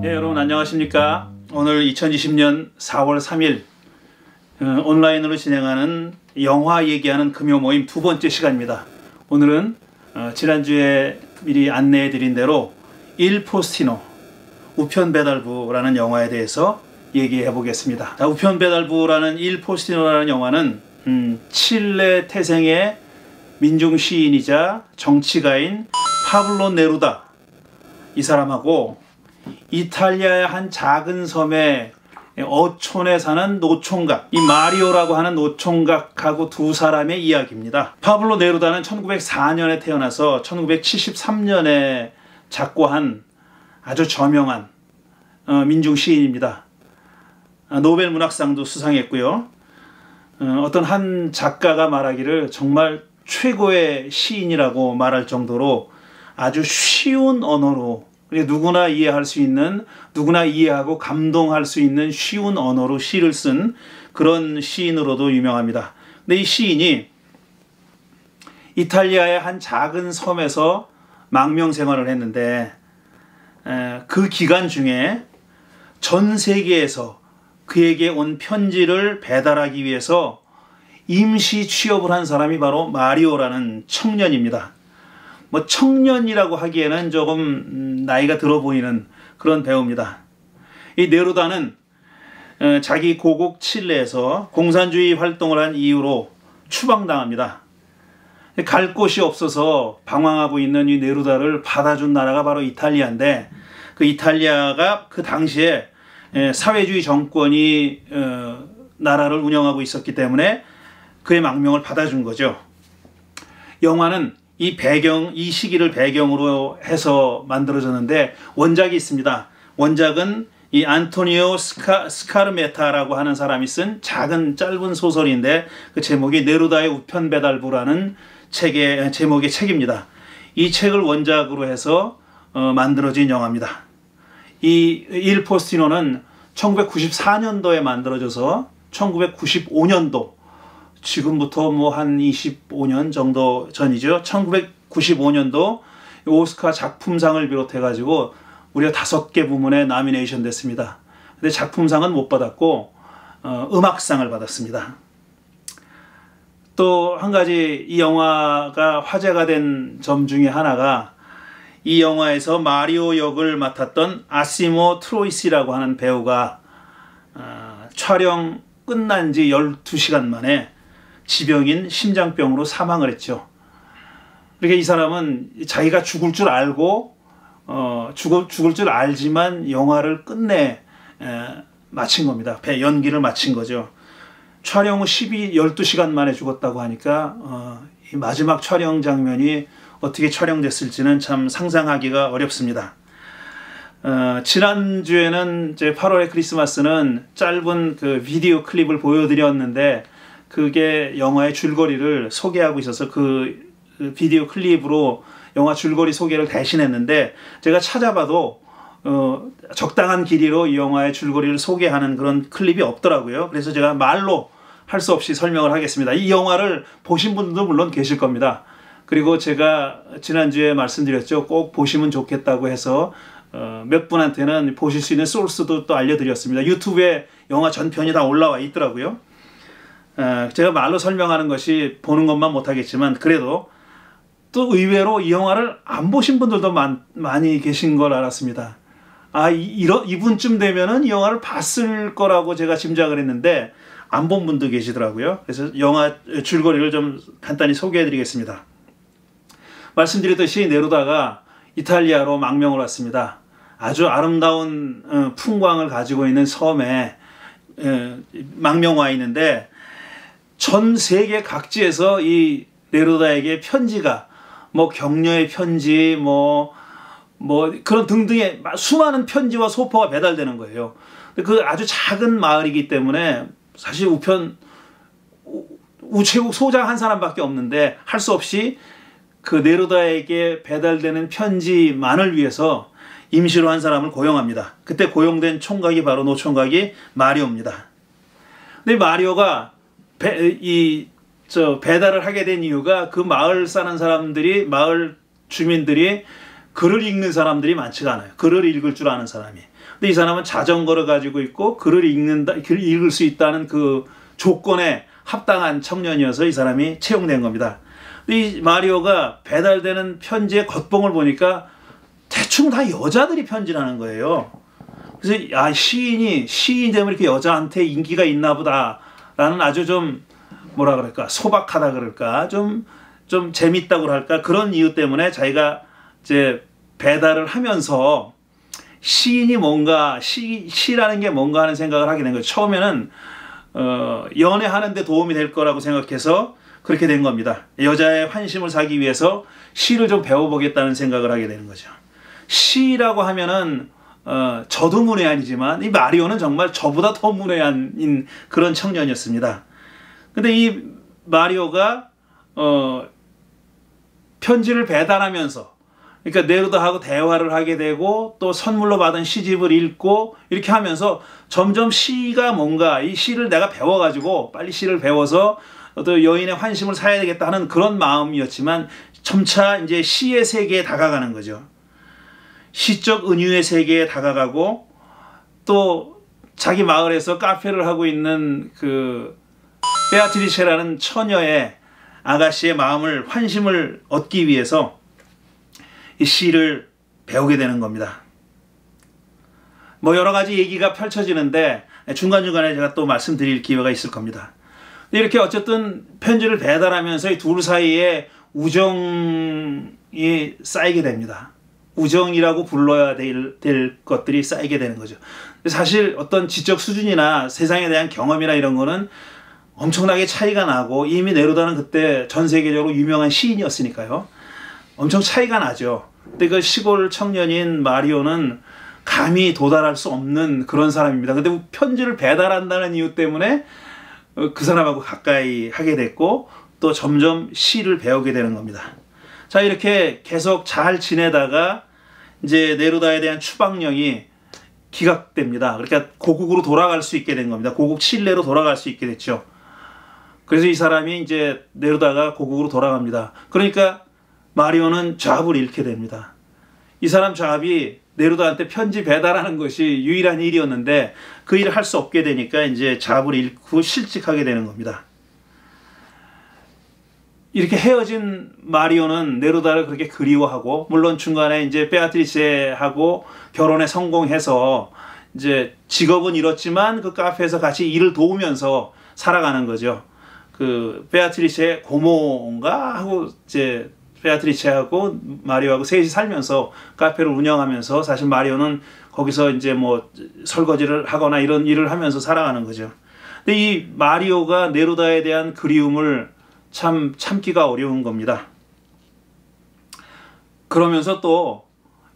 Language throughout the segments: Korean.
네, 여러분 안녕하십니까? 오늘 2020년 4월 3일 어, 온라인으로 진행하는 영화 얘기하는 금요 모임 두 번째 시간입니다. 오늘은 어, 지난주에 미리 안내해 드린 대로 일 포스티노 우편 배달부라는 영화에 대해서 얘기해 보겠습니다. 자, 우편 배달부라는 일 포스티노라는 영화는 음, 칠레 태생의 민중 시인이자 정치가인 파블로 네루다 이 사람하고 이탈리아의 한 작은 섬의 어촌에 사는 노총각 이 마리오라고 하는 노총각하고 두 사람의 이야기입니다. 파블로 네루다는 1904년에 태어나서 1973년에 작고한 아주 저명한 어, 민중 시인입니다. 아, 노벨 문학상도 수상했고요. 어, 어떤 한 작가가 말하기를 정말 최고의 시인이라고 말할 정도로 아주 쉬운 언어로 누구나 이해할 수 있는 누구나 이해하고 감동할 수 있는 쉬운 언어로 시를 쓴 그런 시인으로도 유명합니다. 근데 이 시인이 이탈리아의 한 작은 섬에서 망명 생활을 했는데 그 기간 중에 전 세계에서 그에게 온 편지를 배달하기 위해서 임시 취업을 한 사람이 바로 마리오라는 청년입니다. 뭐 청년이라고 하기에는 조금 음, 나이가 들어 보이는 그런 배우입니다. 이 네루다는 어, 자기 고국 칠레에서 공산주의 활동을 한 이유로 추방당합니다. 갈 곳이 없어서 방황하고 있는 이 네루다를 받아준 나라가 바로 이탈리아인데 그 이탈리아가 그 당시에 사회주의 정권이 어, 나라를 운영하고 있었기 때문에 그의 망명을 받아준 거죠. 영화는 이 배경, 이 시기를 배경으로 해서 만들어졌는데 원작이 있습니다. 원작은 이 안토니오 스카, 스카르메타라고 하는 사람이 쓴 작은 짧은 소설인데 그 제목이 네루다의 우편 배달부라는 책의 제목의 책입니다. 이 책을 원작으로 해서 어, 만들어진 영화입니다. 이 일 포스티노는 1994년도에 만들어져서 1995년도 지금부터 뭐 한 25년 정도 전이죠. 1995년도 오스카 작품상을 비롯해 가지고 우리가 다섯 개 부문에 나미네이션 됐습니다. 근데 작품상은 못 받았고 어, 음악상을 받았습니다. 또 한 가지 이 영화가 화제가 된 점 중에 하나가 이 영화에서 마리오 역을 맡았던 아시모 트로이시라고 하는 배우가 어, 촬영 끝난 지 12시간 만에 지병인 심장병으로 사망을 했죠. 그러니까 이 사람은 자기가 죽을 줄 알고 어, 죽을, 죽을 줄 알지만 영화를 끝내 에, 마친 겁니다. 배 연기를 마친 거죠. 촬영 후 12, 12시간 만에 죽었다고 하니까 어, 이 마지막 촬영 장면이 어떻게 촬영됐을지는 참 상상하기가 어렵습니다. 어, 지난주에는 제 8월의 크리스마스는 짧은 그 비디오 클립을 보여드렸는데 그게 영화의 줄거리를 소개하고 있어서 그, 그 비디오 클립으로 영화 줄거리 소개를 대신했는데 제가 찾아봐도 어, 적당한 길이로 이 영화의 줄거리를 소개하는 그런 클립이 없더라고요. 그래서 제가 말로 할 수 없이 설명을 하겠습니다. 이 영화를 보신 분들도 물론 계실 겁니다. 그리고 제가 지난주에 말씀드렸죠. 꼭 보시면 좋겠다고 해서 어, 몇 분한테는 보실 수 있는 소스도 또 알려드렸습니다. 유튜브에 영화 전편이 다 올라와 있더라고요. 제가 말로 설명하는 것이 보는 것만 못하겠지만 그래도 또 의외로 이 영화를 안 보신 분들도 많, 많이 계신 걸 알았습니다. 아, 이, 런 이분쯤 되면은 이 영화를 봤을 거라고 제가 짐작을 했는데 안 본 분도 계시더라고요. 그래서 영화 줄거리를 좀 간단히 소개해 드리겠습니다. 말씀드렸듯이 네루다가 이탈리아로 망명을 왔습니다. 아주 아름다운 어, 풍광을 가지고 있는 섬에 망명 와 있는데 전 세계 각지에서 이 네루다에게 편지가 뭐 격려의 편지 뭐뭐 뭐 그런 등등의 수많은 편지와 소포가 배달되는 거예요. 그 아주 작은 마을이기 때문에 사실 우편 우체국 소장 한 사람밖에 없는데 할 수 없이 그 네루다에게 배달되는 편지만을 위해서 임시로 한 사람을 고용합니다. 그때 고용된 총각이 바로 노총각이 마리오입니다. 근데 마리오가 배, 이, 저, 배달을 하게 된 이유가 그 마을 사는 사람들이, 마을 주민들이 글을 읽는 사람들이 많지가 않아요. 글을 읽을 줄 아는 사람이. 근데 이 사람은 자전거를 가지고 있고 글을 읽는다, 글을 읽을 수 있다는 그 조건에 합당한 청년이어서 이 사람이 채용된 겁니다. 이 마리오가 배달되는 편지의 겉봉을 보니까 대충 다 여자들이 편지라는 거예요. 그래서 야 시인이 시인 되면 이렇게 여자한테 인기가 있나 보다 라는 아주 좀 뭐라 그럴까 소박하다 그럴까 좀 좀 재밌다고 할까 그런 이유 때문에 자기가 이제 배달을 하면서 시인이 뭔가 시 시라는 게 뭔가 하는 생각을 하게 된 거예요. 처음에는 어, 연애하는데 도움이 될 거라고 생각해서 그렇게 된 겁니다. 여자의 환심을 사기 위해서 시를 좀 배워보겠다는 생각을 하게 되는 거죠. 시라고 하면은 어, 저도 문외한이지만 이 마리오는 정말 저보다 더 문외한인 그런 청년이었습니다. 근데 이 마리오가 어, 편지를 배달하면서 그러니까 네루다하고 대화를 하게 되고 또 선물로 받은 시집을 읽고 이렇게 하면서 점점 시가 뭔가 이 시를 내가 배워가지고 빨리 시를 배워서 또 여인의 환심을 사야 되겠다 하는 그런 마음이었지만 점차 이제 시의 세계에 다가가는 거죠. 시적 은유의 세계에 다가가고 또 자기 마을에서 카페를 하고 있는 그 베아트리체라는 처녀의 아가씨의 마음을 환심을 얻기 위해서 이 시를 배우게 되는 겁니다. 뭐 여러 가지 얘기가 펼쳐지는데 중간중간에 제가 또 말씀드릴 기회가 있을 겁니다. 이렇게 어쨌든 편지를 배달하면서 이 둘 사이에 우정이 쌓이게 됩니다. 우정이라고 불러야 될, 될 것들이 쌓이게 되는 거죠. 사실 어떤 지적 수준이나 세상에 대한 경험이나 이런 거는 엄청나게 차이가 나고 이미 네루다는 그때 전 세계적으로 유명한 시인이었으니까요. 엄청 차이가 나죠. 근데 그 시골 청년인 마리오는 감히 도달할 수 없는 그런 사람입니다. 근데 편지를 배달한다는 이유 때문에 어, 그 사람하고 가까이 하게 됐고 또 점점 시를 배우게 되는 겁니다. 자 이렇게 계속 잘 지내다가 이제 네루다에 대한 추방령이 기각됩니다. 그러니까 고국으로 돌아갈 수 있게 된 겁니다. 고국 칠레로 돌아갈 수 있게 됐죠. 그래서 이 사람이 이제 네루다가 고국으로 돌아갑니다. 그러니까 마리오는 좌합을 잃게 됩니다. 이 사람 좌합이 네루다한테 편지 배달하는 것이 유일한 일이었는데 그 일을 할 수 없게 되니까 이제 좌합을 잃고 실직하게 되는 겁니다. 이렇게 헤어진 마리오는 네루다를 그렇게 그리워하고 물론 중간에 이제 베아트리스하고 결혼에 성공해서 이제 직업은 잃었지만 그 카페에서 같이 일을 도우면서 살아가는 거죠. 그 베아트리스의 고모인가 하고 이제 베아트리체하고 마리오하고 셋이 살면서 카페를 운영하면서 사실 마리오는 거기서 이제 뭐 설거지를 하거나 이런 일을 하면서 살아가는 거죠. 근데 이 마리오가 네루다에 대한 그리움을 참 참기가 어려운 겁니다. 그러면서 또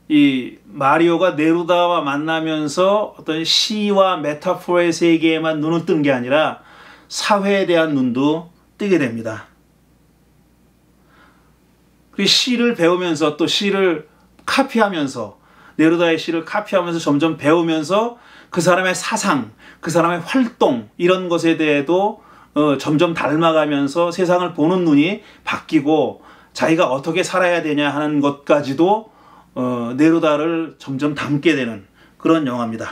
이 마리오가 네루다와 만나면서 어떤 시와 메타포의 세계에만 눈을 뜬 게 아니라 사회에 대한 눈도 뜨게 됩니다. 그 시를 배우면서 또 시를 카피하면서 네루다의 시를 카피하면서 점점 배우면서 그 사람의 사상, 그 사람의 활동 이런 것에 대해도 어, 점점 닮아가면서 세상을 보는 눈이 바뀌고 자기가 어떻게 살아야 되냐 하는 것까지도 어, 네루다를 점점 닮게 되는 그런 영화입니다.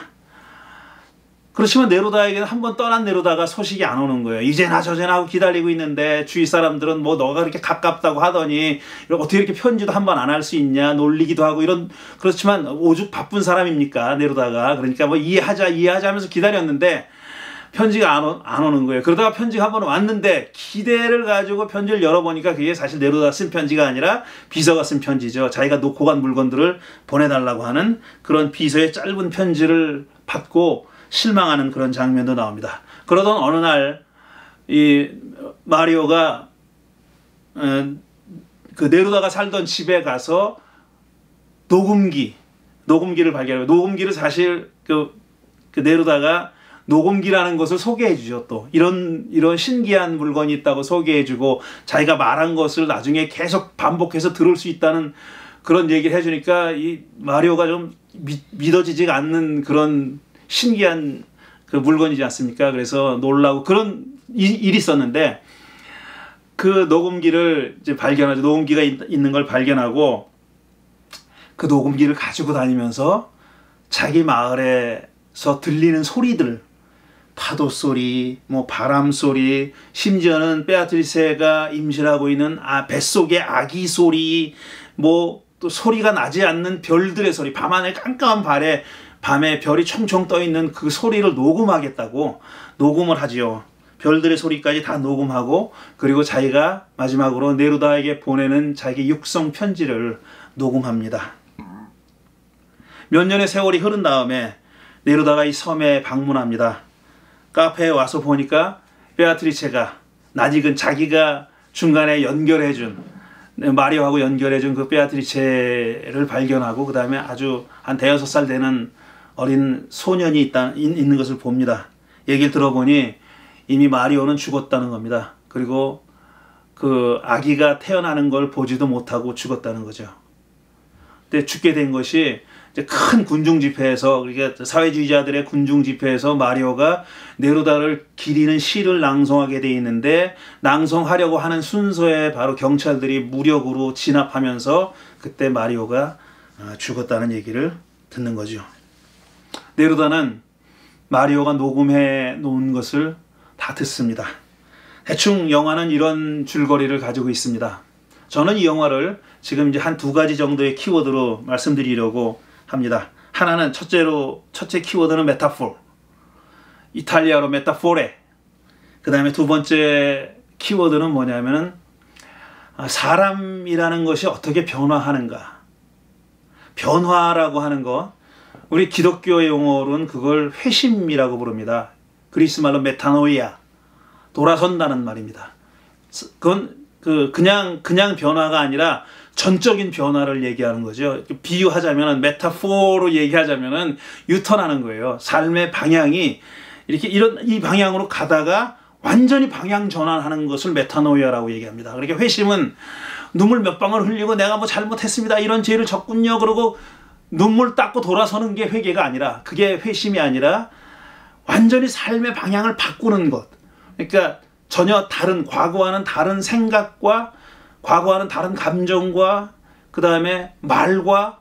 그렇지만 네로다에게는 한 번 떠난 네로다가 소식이 안 오는 거예요. 이제나 저제나 하고 기다리고 있는데 주위 사람들은 뭐 너가 그렇게 가깝다고 하더니 어떻게 이렇게 편지도 한 번 안 할 수 있냐 놀리기도 하고 이런 그렇지만 오죽 바쁜 사람입니까 네로다가 그러니까 뭐 이해하자 이해하자 하면서 기다렸는데 편지가 안, 오, 안 오는 거예요. 그러다가 편지가 한 번 왔는데 기대를 가지고 편지를 열어보니까 그게 사실 네로다 쓴 편지가 아니라 비서가 쓴 편지죠. 자기가 놓고 간 물건들을 보내달라고 하는 그런 비서의 짧은 편지를 받고 실망하는 그런 장면도 나옵니다. 그러던 어느 날 이 마리오가 어, 그 네루다가 살던 집에 가서 녹음기 녹음기를 발견해요. 녹음기를 사실 그, 그 네루다가 녹음기라는 것을 소개해 주죠. 또 이런 이런 신기한 물건이 있다고 소개해 주고 자기가 말한 것을 나중에 계속 반복해서 들을 수 있다는 그런 얘기를 해 주니까 이 마리오가 좀 믿, 믿어지지가 않는 그런 신기한 그 물건이지 않습니까? 그래서 놀라고 그런 일 이 있었는데 그 녹음기를 이제 발견하죠. 녹음기가 있는 걸 발견하고 그 녹음기를 가지고 다니면서 자기 마을에서 들리는 소리들 파도 소리, 뭐 바람 소리, 심지어는 베아트리세가 임신하고 있는 아, 뱃속의 아기 소리, 뭐 또 소리가 나지 않는 별들의 소리, 밤하늘 깜깜한 발에 밤에 별이 총총 떠 있는 그 소리를 녹음하겠다고 녹음을 하지요. 별들의 소리까지 다 녹음하고 그리고 자기가 마지막으로 네루다에게 보내는 자기 육성 편지를 녹음합니다. 몇 년의 세월이 흐른 다음에 네루다가 이 섬에 방문합니다. 카페에 와서 보니까 베아트리체가 낯익은 자기가 중간에 연결해준 마리오하고 연결해준 그 베아트리체를 발견하고 그 다음에 아주 한 대여섯 살 되는 어린 소년이 있다, 있는 것을 봅니다. 얘기를 들어보니 이미 마리오는 죽었다는 겁니다. 그리고 그 아기가 태어나는 걸 보지도 못하고 죽었다는 거죠. 근데 죽게 된 것이 큰 군중 집회에서 그러니까 사회주의자들의 군중 집회에서 마리오가 네루다를 기리는 시를 낭송하게 돼 있는데 낭송하려고 하는 순서에 바로 경찰들이 무력으로 진압하면서 그때 마리오가 어, 죽었다는 얘기를 듣는 거죠. 네루다는 마리오가 녹음해 놓은 것을 다 듣습니다. 대충 영화는 이런 줄거리를 가지고 있습니다. 저는 이 영화를 지금 이제 한 두 가지 정도의 키워드로 말씀드리려고 합니다. 하나는 첫째로 첫째 키워드는 메타포. 이탈리아로 metafore. 그 다음에 두 번째 키워드는 뭐냐면은 아, 사람이라는 것이 어떻게 변화하는가. 변화라고 하는 것. 우리 기독교의 용어로는 그걸 회심이라고 부릅니다. 그리스 말로 μετάνοια. 돌아선다는 말입니다. 그건 그 그냥 그냥 변화가 아니라 전적인 변화를 얘기하는 거죠. 비유하자면 메타포로 얘기하자면은 유턴하는 거예요. 삶의 방향이 이렇게 이런 이 방향으로 가다가 완전히 방향 전환하는 것을 μετάνοια라고 얘기합니다. 그러니까 회심은 눈물 몇 방울 흘리고 내가 뭐 잘못했습니다. 이런 죄를 졌군요. 그러고 눈물 닦고 돌아서는 게 회개가 아니라 그게 회심이 아니라 완전히 삶의 방향을 바꾸는 것. 그러니까 전혀 다른 과거와는 다른 생각과 과거와는 다른 감정과 그 다음에 말과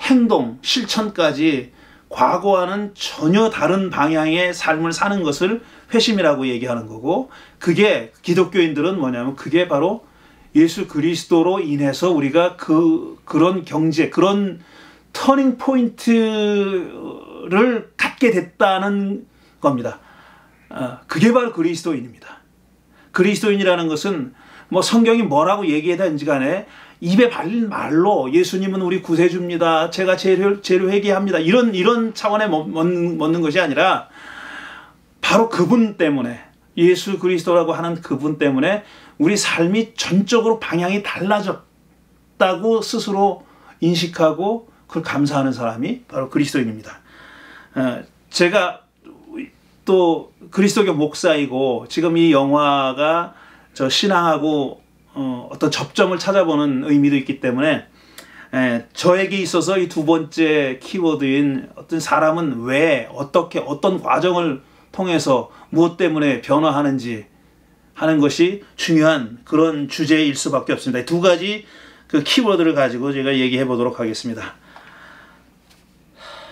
행동, 실천까지 과거와는 전혀 다른 방향의 삶을 사는 것을 회심이라고 얘기하는 거고 그게 기독교인들은 뭐냐면 그게 바로 예수 그리스도로 인해서 우리가 그 그런 경제 그런 터닝 포인트를 갖게 됐다는 겁니다. 어, 그게 바로 그리스도인입니다. 그리스도인이라는 것은 뭐 성경이 뭐라고 얘기하든지 간에 입에 발린 말로 예수님은 우리 구세주입니다. 제가 죄를, 죄를 회개합니다. 이런, 이런 차원에 먹는, 먹는 것이 아니라 바로 그분 때문에 예수 그리스도라고 하는 그분 때문에 우리 삶이 전적으로 방향이 달라졌다고 스스로 인식하고 그걸 감사하는 사람이 바로 그리스도인입니다. 어, 제가 또 그리스도교 목사이고 지금 이 영화가 저 신앙하고 어, 어떤 접점을 찾아보는 의미도 있기 때문에 에, 저에게 있어서 이 두 번째 키워드인 어떤 사람은 왜 어떻게 어떤 과정을 통해서 무엇 때문에 변화하는지 하는 것이 중요한 그런 주제일 수밖에 없습니다. 두 가지 그 키워드를 가지고 제가 얘기해 보도록 하겠습니다.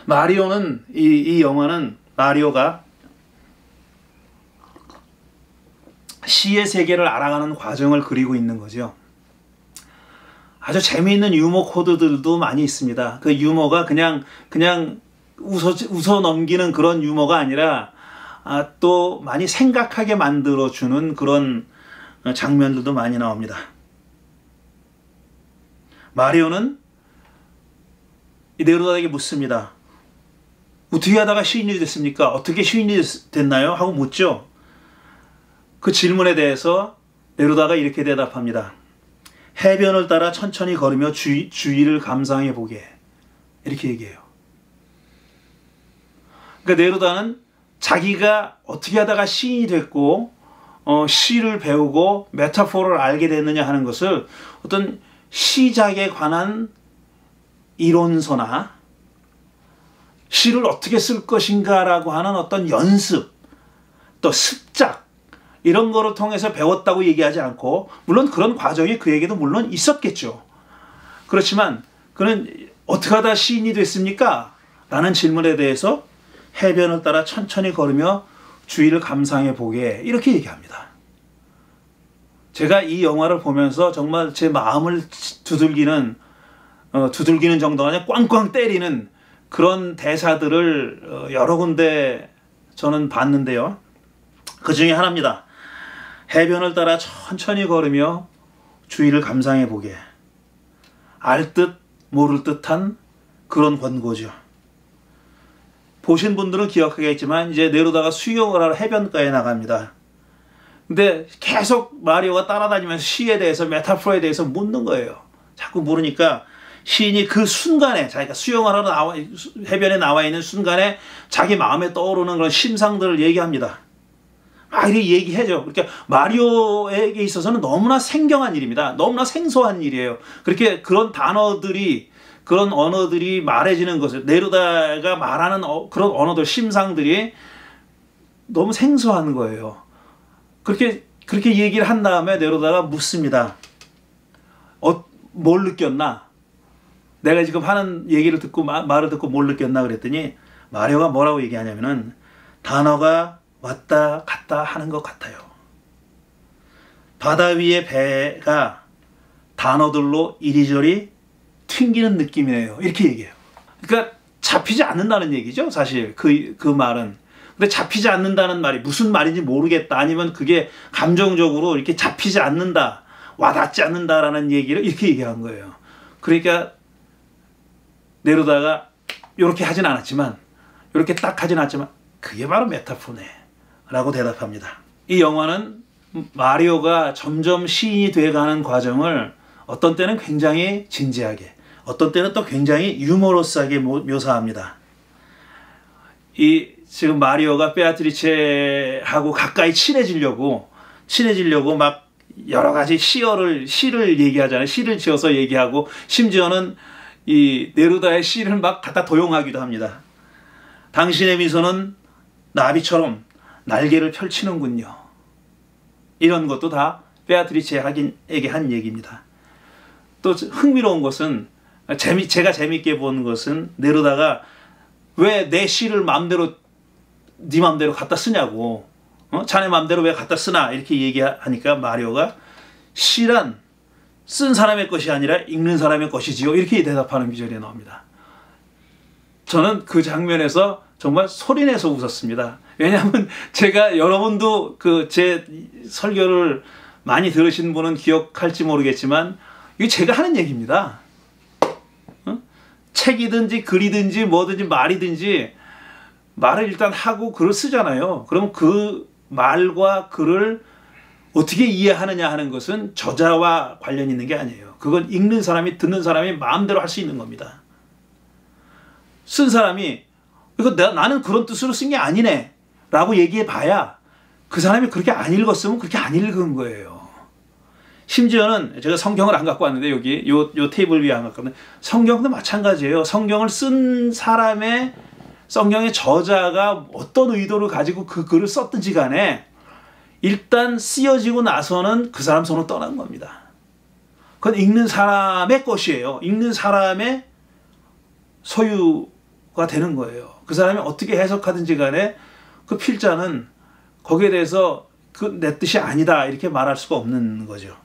마리오는 이, 이 영화는 마리오가 시의 세계를 알아가는 과정을 그리고 있는 거죠. 아주 재미있는 유머 코드들도 많이 있습니다. 그 유머가 그냥 그냥 웃어 웃어 넘기는 그런 유머가 아니라 아, 또 많이 생각하게 만들어 주는 그런 장면들도 많이 나옵니다. 마리오는 네로다에게 묻습니다. 어떻게 하다가 시인이 됐습니까? 어떻게 시인이 됐나요? 하고 묻죠. 그 질문에 대해서 네루다가 이렇게 대답합니다. 해변을 따라 천천히 걸으며 주위, 주위를 감상해 보게. 이렇게 얘기해요. 그러니까 네루다는 자기가 어떻게 하다가 시인이 됐고 어, 시를 배우고 메타포를 알게 됐느냐 하는 것을 어떤 시작에 관한 이론서나 시를 어떻게 쓸 것인가라고 하는 어떤 연습 또 습작 이런 거를 통해서 배웠다고 얘기하지 않고 물론 그런 과정이 그에게도 물론 있었겠죠. 그렇지만 그는 어떻게 하다 시인이 됐습니까? 라는 질문에 대해서 해변을 따라 천천히 걸으며 주위를 감상해 보게 이렇게 얘기합니다. 제가 이 영화를 보면서 정말 제 마음을 두들기는 어, 두들기는 정도가 아니라 꽝꽝 때리는 그런 대사들을 어, 여러 군데 저는 봤는데요. 그 중에 하나입니다. 해변을 따라 천천히 걸으며 주위를 감상해 보게. 알 듯 모를 듯한 그런 권고죠. 보신 분들은 기억하겠지만 이제 내려다가 수영을 하러 해변가에 나갑니다. 근데 계속 마리오가 따라다니면서 시에 대해서 메타포에 대해서 묻는 거예요. 자꾸 물으니까 시인이 그 순간에 자기가 수영을 하러 나와 해변에 나와 있는 순간에 자기 마음에 떠오르는 그런 심상들을 얘기합니다. 막 이렇게 얘기해줘. 그러니까 마리오에게 있어서는 너무나 생경한 일입니다. 너무나 생소한 일이에요. 그렇게 그런 단어들이 그런 언어들이 말해지는 것을 네루다가 말하는 어, 그런 언어들 심상들이 너무 생소한 거예요. 그렇게 그렇게 얘기를 한 다음에 네루다가 묻습니다. 어, 뭘 느꼈나? 내가 지금 하는 얘기를 듣고 마, 말을 듣고 뭘 느꼈나 그랬더니 마리오가 뭐라고 얘기하냐면은 단어가 왔다 갔다 하는 것 같아요. 바다 위의 배가 단어들로 이리저리 튕기는 느낌이에요. 이렇게 얘기해요. 그러니까 잡히지 않는다는 얘기죠. 사실 그, 그 말은. 근데 잡히지 않는다는 말이 무슨 말인지 모르겠다. 아니면 그게 감정적으로 이렇게 잡히지 않는다. 와닿지 않는다라는 얘기를 이렇게 얘기한 거예요. 그러니까 내려다가 이렇게 하진 않았지만 이렇게 딱 하진 않았지만 그게 바로 메타포네 라고 대답합니다. 이 영화는 마리오가 점점 시인이 돼가는 과정을 어떤 때는 굉장히 진지하게 어떤 때는 또 굉장히 유머러스하게 묘사합니다. 이 지금 마리오가 베아트리체하고 가까이 친해지려고 친해지려고 막 여러 가지 시어를 시를 얘기하잖아요. 시를 지어서 얘기하고 심지어는 이 네루다의 시를 막 갖다 도용하기도 합니다. 당신의 미소는 나비처럼 날개를 펼치는군요. 이런 것도 다 베아트리체에게 한 얘기입니다. 또 흥미로운 것은 재미 제가 재밌게 본 것은 내려다가 왜 내 시를 마음대로 네 마음대로 갖다 쓰냐고 어? 자네 마음대로 왜 갖다 쓰나 이렇게 얘기하니까 마리오가 시란 쓴 사람의 것이 아니라 읽는 사람의 것이지요 이렇게 대답하는 비절이 나옵니다. 저는 그 장면에서 정말 소리내서 웃었습니다. 왜냐하면 제가 여러분도 그 제 설교를 많이 들으신 분은 기억할지 모르겠지만 이게 제가 하는 얘기입니다. 책이든지 글이든지 뭐든지 말이든지 말을 일단 하고 글을 쓰잖아요. 그럼 그 말과 글을 어떻게 이해하느냐 하는 것은 저자와 관련 있는 게 아니에요. 그건 읽는 사람이 듣는 사람이 마음대로 할 수 있는 겁니다. 쓴 사람이 이거 내가 나는 그런 뜻으로 쓴 게 아니네 라고 얘기해 봐야 그 사람이 그렇게 안 읽었으면 그렇게 안 읽은 거예요. 심지어는 제가 성경을 안 갖고 왔는데 여기 요, 요 테이블 위에 안 갖고 왔는데 성경도 마찬가지예요. 성경을 쓴 사람의 성경의 저자가 어떤 의도를 가지고 그 글을 썼든지 간에 일단 쓰여지고 나서는 그 사람 손을 떠난 겁니다. 그건 읽는 사람의 것이에요. 읽는 사람의 소유가 되는 거예요. 그 사람이 어떻게 해석하든지 간에 그 필자는 거기에 대해서 그 내 뜻이 아니다 이렇게 말할 수가 없는 거죠.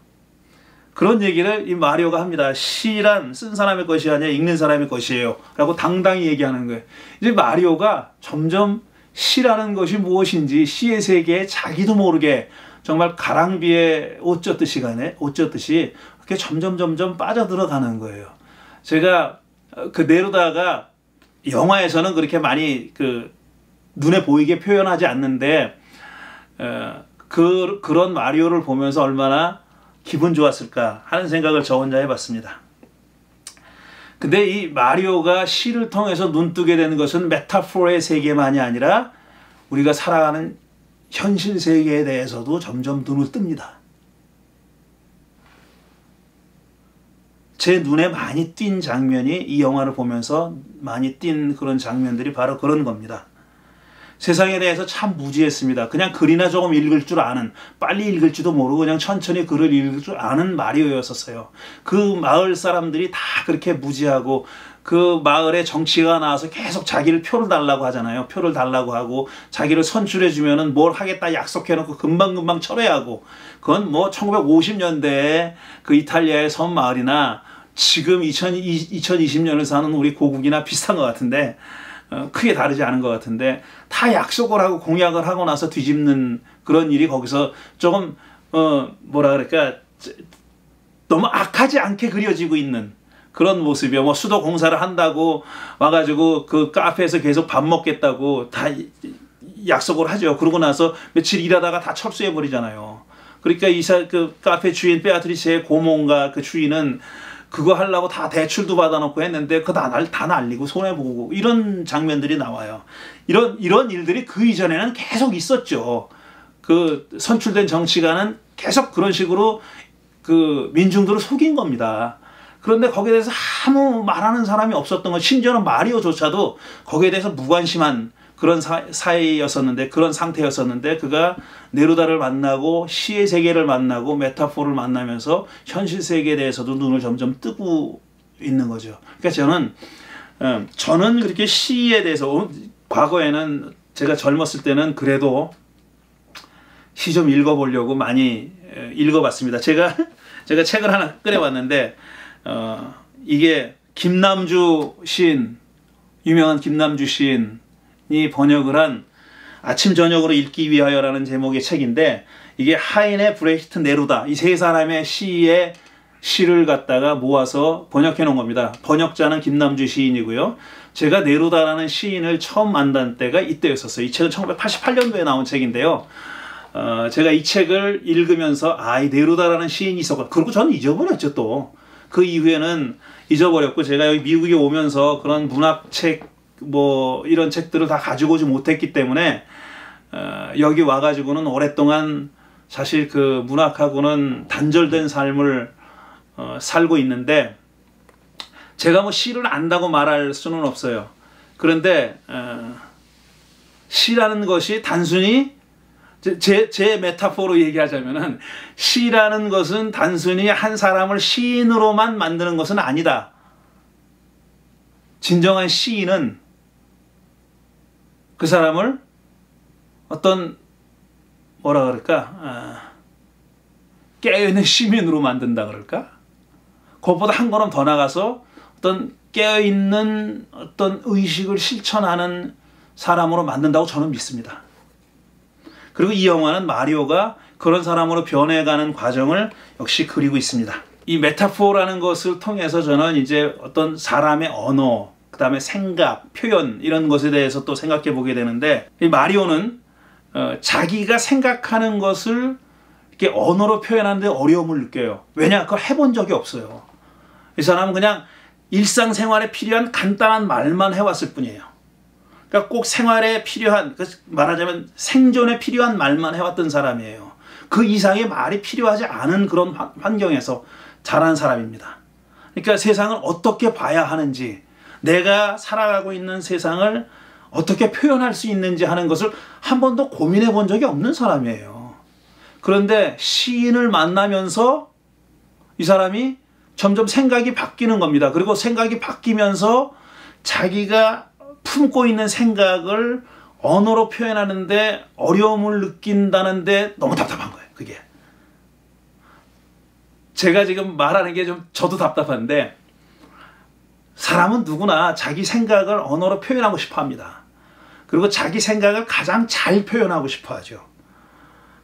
그런 얘기를 이 마리오가 합니다. 시란 쓴 사람의 것이 아니라 읽는 사람의 것이에요. 라고 당당히 얘기하는 거예요. 이제 마리오가 점점 시라는 것이 무엇인지 시의 세계에 자기도 모르게 정말 가랑비에 옷 젖듯이 가네, 옷 젖듯이 그렇게 점점 점점 빠져들어가는 거예요. 제가 그 네루다가 영화에서는 그렇게 많이 그 눈에 보이게 표현하지 않는데 어, 그 그런 마리오를 보면서 얼마나 기분 좋았을까 하는 생각을 저 혼자 해봤습니다. 근데 이 마리오가 시를 통해서 눈뜨게 되는 것은 메타포의 세계만이 아니라 우리가 살아가는 현실 세계에 대해서도 점점 눈을 뜹니다. 제 눈에 많이 띈 장면이 이 영화를 보면서 많이 띈 그런 장면들이 바로 그런 겁니다. 세상에 대해서 참 무지했습니다. 그냥 글이나 조금 읽을 줄 아는 빨리 읽을지도 모르고 그냥 천천히 글을 읽을 줄 아는 마리오였었어요. 그 마을 사람들이 다 그렇게 무지하고 그 마을에 정치가 나와서 계속 자기를 표를 달라고 하잖아요. 표를 달라고 하고 자기를 선출해 주면은 뭘 하겠다 약속해 놓고 금방금방 철회하고 그건 뭐 1950년대에 그 이탈리아의 섬 마을이나 지금 2020, 2020년을 사는 우리 고국이나 비슷한 것 같은데 어, 크게 다르지 않은 것 같은데 다 약속을 하고 공약을 하고 나서 뒤집는 그런 일이 거기서 조금 어 뭐라 그럴까 너무 악하지 않게 그려지고 있는 그런 모습이요. 뭐 수도 공사를 한다고 와가지고 그 카페에서 계속 밥 먹겠다고 다 약속을 하죠. 그러고 나서 며칠 일하다가 다 철수해 버리잖아요. 그러니까 이사 그 카페 주인 베아트리스의 고모인가 그 주인은 그거 하려고 다 대출도 받아놓고 했는데 그거 다, 다 날리고 손해보고 이런 장면들이 나와요. 이런, 이런 일들이 그 이전에는 계속 있었죠. 그 선출된 정치가는 계속 그런 식으로 그 민중들을 속인 겁니다. 그런데 거기에 대해서 아무 말하는 사람이 없었던 건 심지어는 마리오조차도 거기에 대해서 무관심한 그런 사, 사이였었는데 그런 상태였었는데 그가 네루다를 만나고 시의 세계를 만나고 메타포를 만나면서 현실 세계에 대해서도 눈을 점점 뜨고 있는 거죠. 그러니까 저는 어, 저는 그렇게 시에 대해서 어, 과거에는 제가 젊었을 때는 그래도 시 좀 읽어보려고 많이 읽어봤습니다. 제가 제가 책을 하나 꺼내봤는데 어, 이게 김남주 시인 유명한 김남주 시인 이 번역을 한 아침 저녁으로 읽기 위하여라는 제목의 책인데 이게 하인의 브레히트 네루다 이 세 사람의 시의 시를 갖다가 모아서 번역해 놓은 겁니다. 번역자는 김남주 시인이고요. 제가 네루다라는 시인을 처음 만난 때가 이때였었어요. 이 책은 1988년도에 나온 책인데요. 어, 제가 이 책을 읽으면서 아, 이 네루다라는 시인이 있었고 그리고 저는 잊어버렸죠 또. 그 이후에는 잊어버렸고 제가 여기 미국에 오면서 그런 문학책 뭐 이런 책들을 다 가지고 오지 못했기 때문에 어, 여기 와가지고는 오랫동안 사실 그 문학하고는 단절된 삶을 어, 살고 있는데 제가 뭐 시를 안다고 말할 수는 없어요. 그런데 어, 시라는 것이 단순히 제, 제 메타포로 얘기하자면은 시라는 것은 단순히 한 사람을 시인으로만 만드는 것은 아니다. 진정한 시인은 그 사람을 어떤 뭐라 그럴까 아, 깨어있는 시민으로 만든다 그럴까 그것보다 한 걸음 더 나가서 어떤 깨어있는 어떤 의식을 실천하는 사람으로 만든다고 저는 믿습니다. 그리고 이 영화는 마리오가 그런 사람으로 변해가는 과정을 역시 그리고 있습니다. 이 메타포라는 것을 통해서 저는 이제 어떤 사람의 언어, 그 다음에 생각, 표현 이런 것에 대해서 또 생각해 보게 되는데 이 마리오는 어, 자기가 생각하는 것을 이렇게 언어로 표현하는데 어려움을 느껴요. 왜냐? 그걸 해본 적이 없어요. 이 사람은 그냥 일상생활에 필요한 간단한 말만 해왔을 뿐이에요. 그러니까 꼭 생활에 필요한 그 말하자면 생존에 필요한 말만 해왔던 사람이에요. 그 이상의 말이 필요하지 않은 그런 환경에서 자란 사람입니다. 그러니까 세상을 어떻게 봐야 하는지 내가 살아가고 있는 세상을 어떻게 표현할 수 있는지 하는 것을 한 번도 고민해 본 적이 없는 사람이에요. 그런데 시인을 만나면서 이 사람이 점점 생각이 바뀌는 겁니다. 그리고 생각이 바뀌면서 자기가 품고 있는 생각을 언어로 표현하는데 어려움을 느낀다는데 너무 답답한 거예요. 그게. 제가 지금 말하는 게 좀 저도 답답한데 사람은 누구나 자기 생각을 언어로 표현하고 싶어 합니다. 그리고 자기 생각을 가장 잘 표현하고 싶어 하죠.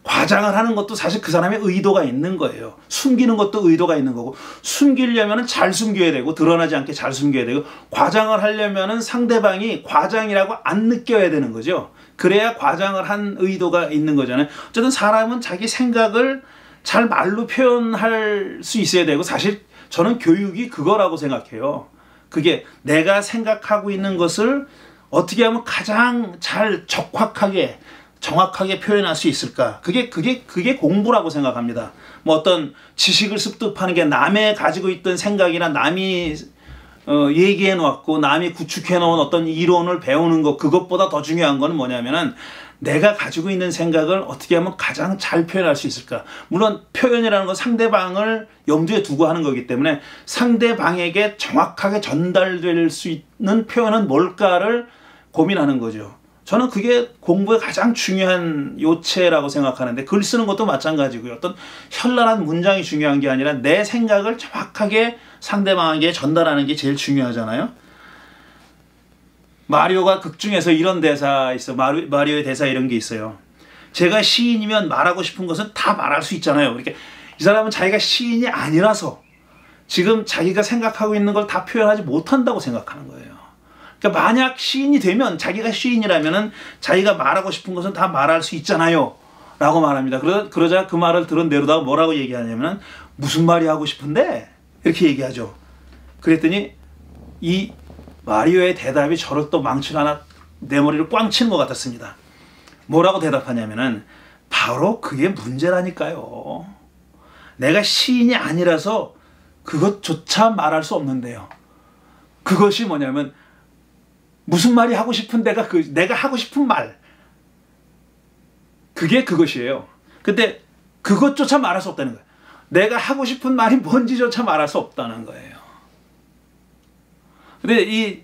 과장을 하는 것도 사실 그 사람의 의도가 있는 거예요. 숨기는 것도 의도가 있는 거고 숨기려면 잘 숨겨야 되고 드러나지 않게 잘 숨겨야 되고 과장을 하려면 상대방이 과장이라고 안 느껴야 되는 거죠. 그래야 과장을 한 의도가 있는 거잖아요. 어쨌든 사람은 자기 생각을 잘 말로 표현할 수 있어야 되고 사실 저는 교육이 그거라고 생각해요. 그게 내가 생각하고 있는 것을 어떻게 하면 가장 잘 적확하게 정확하게 표현할 수 있을까? 그게 그게 그게 공부라고 생각합니다. 뭐 어떤 지식을 습득하는 게 남의 가지고 있던 생각이나 남이 어, 얘기해 놓았고 남이 구축해 놓은 어떤 이론을 배우는 것 그것보다 더 중요한 거는 뭐냐면은 내가 가지고 있는 생각을 어떻게 하면 가장 잘 표현할 수 있을까? 물론 표현이라는 건 상대방을 염두에 두고 하는 거기 때문에 상대방에게 정확하게 전달될 수 있는 표현은 뭘까를 고민하는 거죠. 저는 그게 공부의 가장 중요한 요체라고 생각하는데 글 쓰는 것도 마찬가지고요. 어떤 현란한 문장이 중요한 게 아니라 내 생각을 정확하게 상대방에게 전달하는 게 제일 중요하잖아요. 마리오가 극 중에서 이런 대사 있어. 마리, 마리오의 대사 이런 게 있어요. 제가 시인이면 말하고 싶은 것은 다 말할 수 있잖아요. 이렇게 이 사람은 자기가 시인이 아니라서 지금 자기가 생각하고 있는 걸 다 표현하지 못한다고 생각하는 거예요. 그러니까 만약 시인이 되면 자기가 시인이라면은 자기가 말하고 싶은 것은 다 말할 수 있잖아요. 라고 말합니다. 그러, 그러자 그 말을 들은 내로다가 뭐라고 얘기하냐면은 무슨 말이 하고 싶은데? 이렇게 얘기하죠. 그랬더니 이 마리오의 대답이 저를 또 망칠 하나 내 머리를 꽝 치는 것 같았습니다. 뭐라고 대답하냐면은 바로 그게 문제라니까요. 내가 시인이 아니라서 그것조차 말할 수 없는데요. 그것이 뭐냐면 무슨 말이 하고 싶은 데가 그 내가 하고 싶은 말 그게 그것이에요. 근데 그것조차 말할 수 없다는 거예요. 내가 하고 싶은 말이 뭔지조차 말할 수 없다는 거예요. 근데 이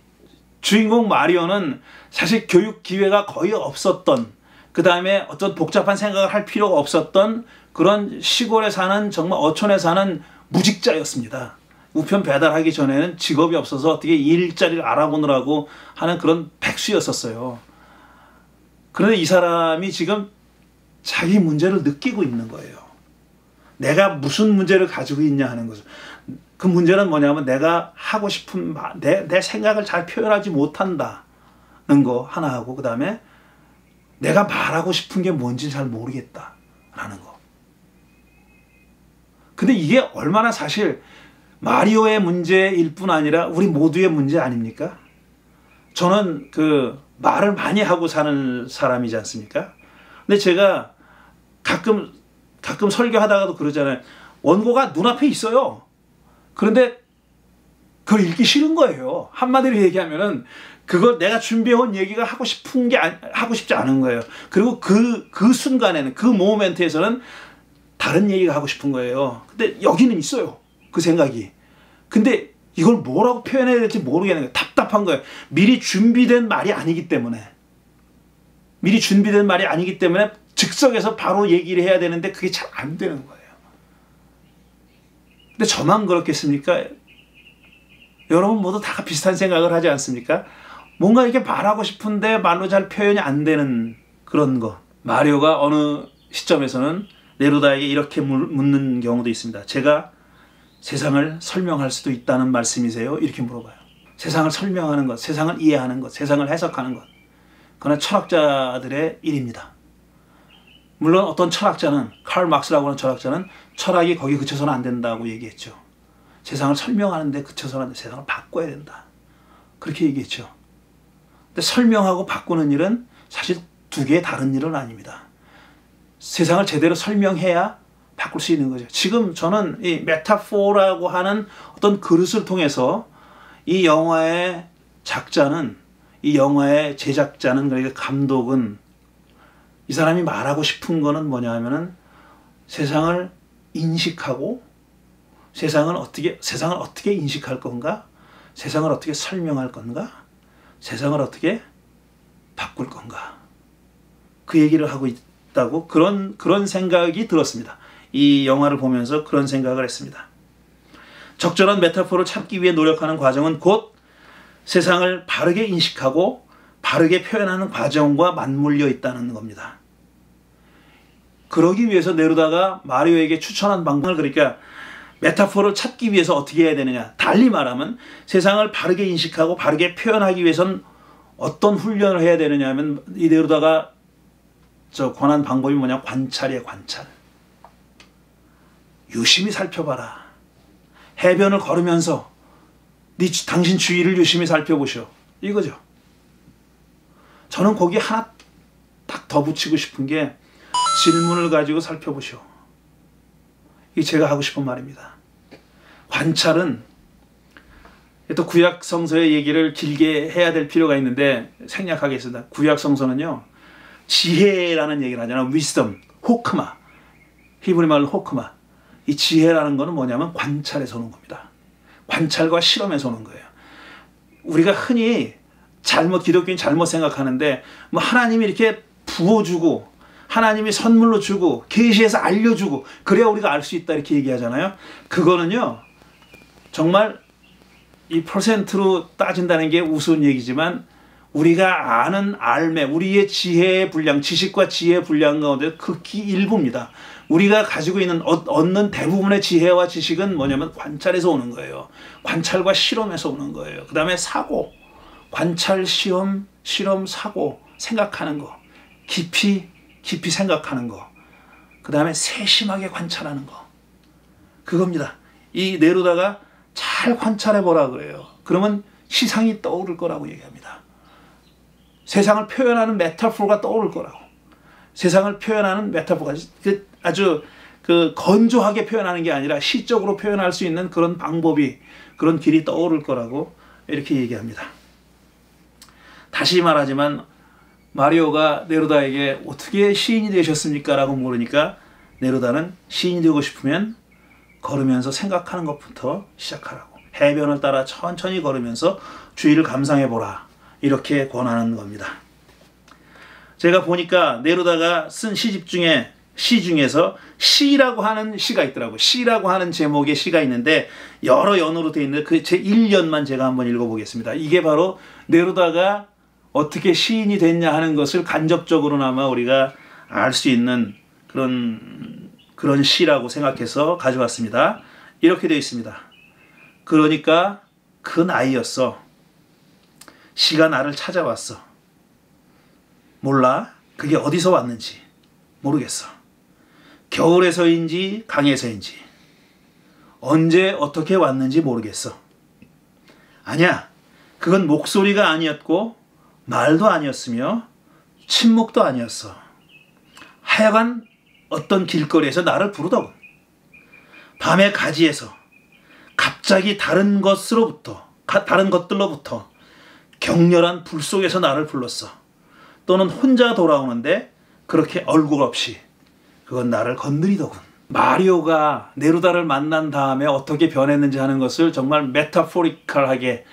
주인공 마리오는 사실 교육 기회가 거의 없었던 그 다음에 어떤 복잡한 생각을 할 필요가 없었던 그런 시골에 사는 정말 어촌에 사는 무직자였습니다. 우편 배달하기 전에는 직업이 없어서 어떻게 일자리를 알아보느라고 하는 그런 백수였었어요. 그런데 이 사람이 지금 자기 문제를 느끼고 있는 거예요. 내가 무슨 문제를 가지고 있냐 하는 거죠. 그 문제는 뭐냐면 내가 하고 싶은 말, 내, 내 생각을 잘 표현하지 못한다는 거 하나 하고 그 다음에 내가 말하고 싶은 게 뭔지 잘 모르겠다라는 거. 근데 이게 얼마나 사실 마리오의 문제일 뿐 아니라 우리 모두의 문제 아닙니까? 저는 그 말을 많이 하고 사는 사람이지 않습니까? 근데 제가 가끔 가끔 설교하다가도 그러잖아요. 원고가 눈앞에 있어요. 그런데 그걸 읽기 싫은 거예요. 한마디로 얘기하면은 그걸 내가 준비해온 얘기가 하고 싶은 게 하고 싶지 않은 거예요. 그리고 그, 그 순간에는 그 모멘트에서는 다른 얘기가 하고 싶은 거예요. 근데 여기는 있어요. 그 생각이. 근데 이걸 뭐라고 표현해야 될지 모르겠는 거예요. 답답한 거예요. 미리 준비된 말이 아니기 때문에. 미리 준비된 말이 아니기 때문에 즉석에서 바로 얘기를 해야 되는데 그게 잘 안 되는 거예요. 근데 저만 그렇겠습니까? 여러분 모두 다 비슷한 생각을 하지 않습니까? 뭔가 이렇게 말하고 싶은데 말로 잘 표현이 안 되는 그런 거. 마리오가 어느 시점에서는 네루다에게 이렇게 묻는 경우도 있습니다. 제가 세상을 설명할 수도 있다는 말씀이세요? 이렇게 물어봐요. 세상을 설명하는 것, 세상을 이해하는 것, 세상을 해석하는 것. 그건 철학자들의 일입니다. 물론 어떤 철학자는 칼 막스라고 하는 철학자는 철학이 거기 그쳐서는 안 된다고 얘기했죠. 세상을 설명하는데 그쳐서는 안 돼. 세상을 바꿔야 된다. 그렇게 얘기했죠. 근데 설명하고 바꾸는 일은 사실 두 개의 다른 일은 아닙니다. 세상을 제대로 설명해야 바꿀 수 있는 거죠. 지금 저는 이 메타포라고 하는 어떤 그릇을 통해서 이 영화의 작자는 이 영화의 제작자는 그러니까 감독은 이 사람이 말하고 싶은 거는 뭐냐 하면은 세상을 인식하고 세상을 어떻게 세상을 어떻게 인식할 건가? 세상을 어떻게 설명할 건가? 세상을 어떻게 바꿀 건가? 그 얘기를 하고 있다고 그런 그런 생각이 들었습니다. 이 영화를 보면서 그런 생각을 했습니다. 적절한 메타포를 찾기 위해 노력하는 과정은 곧 세상을 바르게 인식하고 바르게 표현하는 과정과 맞물려 있다는 겁니다. 그러기 위해서 네루다가 마리오에게 추천한 방법을 그러니까 메타포를 찾기 위해서 어떻게 해야 되느냐. 달리 말하면 세상을 바르게 인식하고 바르게 표현하기 위해선 어떤 훈련을 해야 되느냐 하면 이 네루다가 저 권한 방법이 뭐냐 관찰이에요 관찰. 유심히 살펴봐라. 해변을 걸으면서 네, 당신 주위를 유심히 살펴보시오. 이거죠. 저는 거기 하나 딱 더 붙이고 싶은 게 질문을 가지고 살펴보시오. 이게 제가 하고 싶은 말입니다. 관찰은 또 구약 성서의 얘기를 길게 해야 될 필요가 있는데 생략하겠습니다. 구약 성서는요. 지혜라는 얘기를 하잖아. wisdom, 호크마. 히브리 말로 호크마. 이 지혜라는 거는 뭐냐면 관찰에서 오는 겁니다. 관찰과 실험에서 오는 거예요. 우리가 흔히 잘못 기독교인 잘못 생각하는데 뭐 하나님이 이렇게 부어주고 하나님이 선물로 주고 계시해서 알려주고 그래야 우리가 알 수 있다 이렇게 얘기하잖아요. 그거는요 정말 이 퍼센트로 따진다는 게 우스운 얘기지만 우리가 아는 알매, 우리의 지혜의 분량, 지식과 지혜의 분량 가운데 극히 일부입니다. 우리가 가지고 있는 얻는 대부분의 지혜와 지식은 뭐냐면 관찰에서 오는 거예요. 관찰과 실험에서 오는 거예요. 그 다음에 사고, 관찰, 시험, 실험, 사고, 생각하는 거, 깊이, 깊이 생각하는 거, 그 다음에 세심하게 관찰하는 거. 그겁니다. 이 네루다가 잘 관찰해 보라 그래요. 그러면 시상이 떠오를 거라고 얘기합니다. 세상을 표현하는 메타포가 떠오를 거라고. 세상을 표현하는 메타포가 그 아주 그 건조하게 표현하는 게 아니라 시적으로 표현할 수 있는 그런 방법이 그런 길이 떠오를 거라고 이렇게 얘기합니다. 다시 말하지만 마리오가 네루다에게 어떻게 시인이 되셨습니까? 라고 물으니까 네루다는 시인이 되고 싶으면 걸으면서 생각하는 것부터 시작하라고. 해변을 따라 천천히 걸으면서 주위를 감상해 보라. 이렇게 권하는 겁니다. 제가 보니까 네루다가 쓴 시집 중에 시 중에서 시라고 하는 시가 있더라고요. 시라고 하는 제목의 시가 있는데 여러 연어로 되어 있는데 그 제 1년만 제가 한번 읽어보겠습니다. 이게 바로 네루다가 어떻게 시인이 됐냐 하는 것을 간접적으로나마 우리가 알 수 있는 그런 그런 시라고 생각해서 가져왔습니다. 이렇게 되어 있습니다. 그러니까 그 나이였어. 시가 나를 찾아왔어. 몰라. 그게 어디서 왔는지 모르겠어. 겨울에서인지 강에서인지 언제 어떻게 왔는지 모르겠어. 아니야. 그건 목소리가 아니었고 말도 아니었으며 침묵도 아니었어. 하여간 어떤 길거리에서 나를 부르더군. 밤의 가지에서 갑자기 다른 것으로부터 다른 것들로부터 격렬한 불 속에서 나를 불렀어. 또는 혼자 돌아오는데 그렇게 얼굴 없이 그건 나를 건드리더군. 마리오가 네루다를 만난 다음에 어떻게 변했는지 하는 것을 정말 메타포리컬하게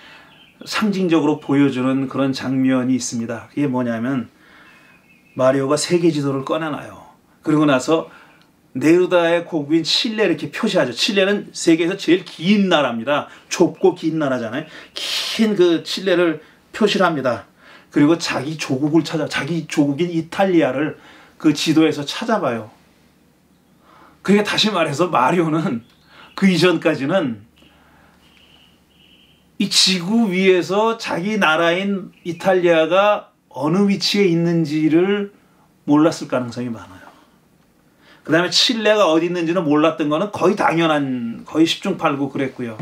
상징적으로 보여주는 그런 장면이 있습니다. 그게 뭐냐면 마리오가 세계 지도를 꺼내놔요. 그리고 나서 네루다의 고국인 칠레 이렇게 표시하죠. 칠레는 세계에서 제일 긴 나라입니다. 좁고 긴 나라잖아요. 긴 그 칠레를 표시를 합니다. 그리고 자기 조국을 찾아, 자기 조국인 이탈리아를 그 지도에서 찾아봐요. 그게 다시 말해서 마리오는 그 이전까지는 이 지구 위에서 자기 나라인 이탈리아가 어느 위치에 있는지를 몰랐을 가능성이 많아요. 그 다음에 칠레가 어디 있는지는 몰랐던 거는 거의 당연한, 거의 10중 8구 그랬고요.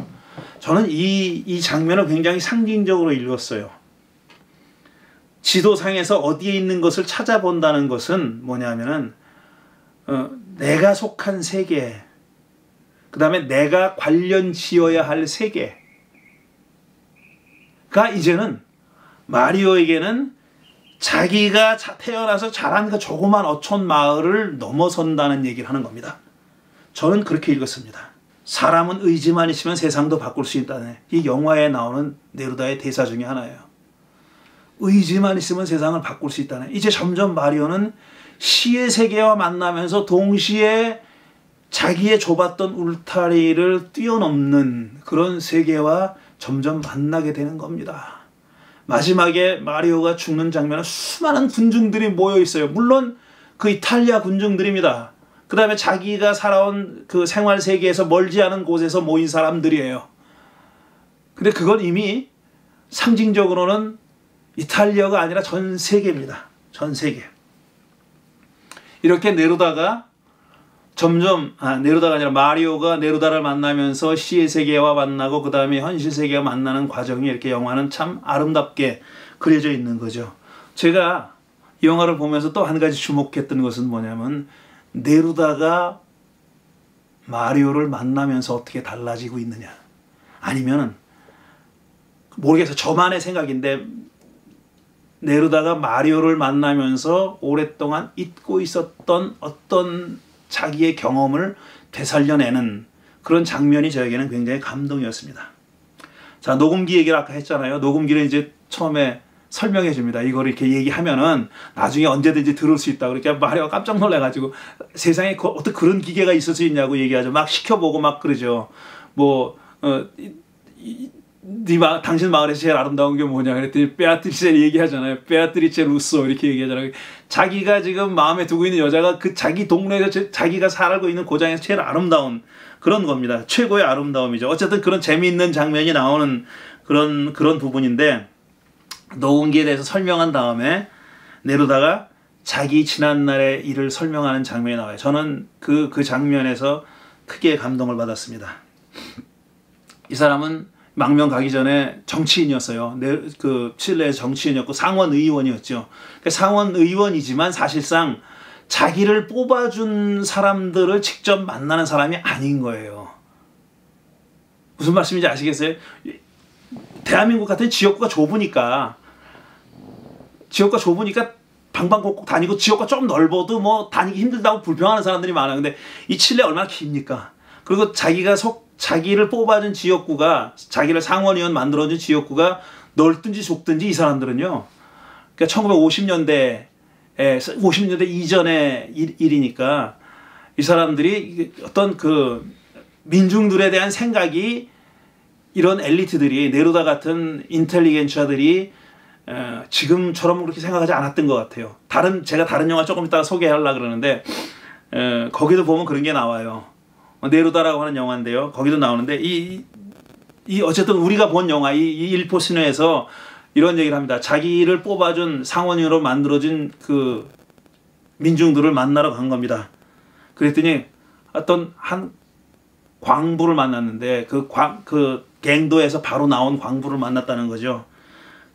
저는 이, 이 장면을 굉장히 상징적으로 읽었어요. 지도상에서 어디에 있는 것을 찾아본다는 것은 뭐냐면은, 어, 내가 속한 세계, 그 다음에 내가 관련 지어야 할 세계 가 이제는 마리오에게는 자기가 태어나서 자란 그 조그만 어촌 마을을 넘어선다는 얘기를 하는 겁니다. 저는 그렇게 읽었습니다. 사람은 의지만 있으면 세상도 바꿀 수 있다네. 이 영화에 나오는 네루다의 대사 중에 하나예요. 의지만 있으면 세상을 바꿀 수 있다네. 이제 점점 마리오는 시의 세계와 만나면서 동시에 자기의 좁았던 울타리를 뛰어넘는 그런 세계와 점점 만나게 되는 겁니다. 마지막에 마리오가 죽는 장면은 수많은 군중들이 모여 있어요. 물론 그 이탈리아 군중들입니다. 그 다음에 자기가 살아온 그 생활 세계에서 멀지 않은 곳에서 모인 사람들이에요. 근데 그건 이미 상징적으로는 이탈리아가 아니라 전 세계입니다. 전 세계. 이렇게 네루다가 점점 아, 네루다가 아니라 마리오가 네루다를 만나면서 시의 세계와 만나고 그 다음에 현실 세계와 만나는 과정이 이렇게 영화는 참 아름답게 그려져 있는 거죠. 제가 이 영화를 보면서 또 한 가지 주목했던 것은 뭐냐면 네루다가 마리오를 만나면서 어떻게 달라지고 있느냐 아니면 모르겠어 저만의 생각인데 네루다가 마리오를 만나면서 오랫동안 잊고 있었던 어떤 자기의 경험을 되살려내는 그런 장면이 저에게는 굉장히 감동이었습니다. 자, 녹음기 얘기를 아까 했잖아요. 녹음기를 이제 처음에 설명해 줍니다. 이걸 이렇게 얘기하면은 나중에 언제든지 들을 수 있다. 그러니까 마리오가 깜짝 놀래가지고 세상에 어떻게 그런 기계가 있을 수 있냐고 얘기하죠. 막 시켜보고 막 그러죠. 뭐, 어, 이, 네 마, 당신 마을에서 제일 아름다운 게 뭐냐 그랬더니 베아트리체 얘기하잖아요. 베아트리체 루소 이렇게 얘기하잖아요. 자기가 지금 마음에 두고 있는 여자가 그 자기 동네에서 자기가 살고 있는 고장에서 제일 아름다운 그런 겁니다. 최고의 아름다움이죠. 어쨌든 그런 재미있는 장면이 나오는 그런 그런 부분인데 녹음기에 대해서 설명한 다음에 내려다가 자기 지난날의 일을 설명하는 장면이 나와요. 저는 그, 그 장면에서 크게 감동을 받았습니다. 이 사람은 망명 가기 전에 정치인이었어요. 네, 그 칠레 정치인이었고 상원 의원이었죠. 상원 의원이지만 사실상 자기를 뽑아준 사람들을 직접 만나는 사람이 아닌 거예요. 무슨 말씀인지 아시겠어요? 대한민국 같은 지역구가 좁으니까 지역구가 좁으니까 방방곡곡 다니고 지역구가 좀 넓어도 뭐 다니기 힘들다고 불평하는 사람들이 많아. 근데 이 칠레 얼마나 깁니까? 그리고 자기가 속 자기를 뽑아준 지역구가 자기를 상원의원 만들어준 지역구가 넓든지 좁든지 이 사람들은요. 그러니까 1950년대 50년대 이전의 일, 일이니까 이 사람들이 어떤 그 민중들에 대한 생각이 이런 엘리트들이 네루다 같은 인텔리겐처들이 어, 지금처럼 그렇게 생각하지 않았던 것 같아요. 다른 제가 다른 영화 조금 이따가 소개하려 그러는데 어, 거기도 보면 그런 게 나와요. 어, 네루다라고 하는 영화인데요. 거기도 나오는데 이, 이 어쨌든 우리가 본 영화 이, 이 일포 시내에서 이런 얘기를 합니다. 자기를 뽑아준 상원으로 만들어진 그 민중들을 만나러 간 겁니다. 그랬더니 어떤 한 광부를 만났는데 그 광, 그 갱도에서 바로 나온 광부를 만났다는 거죠.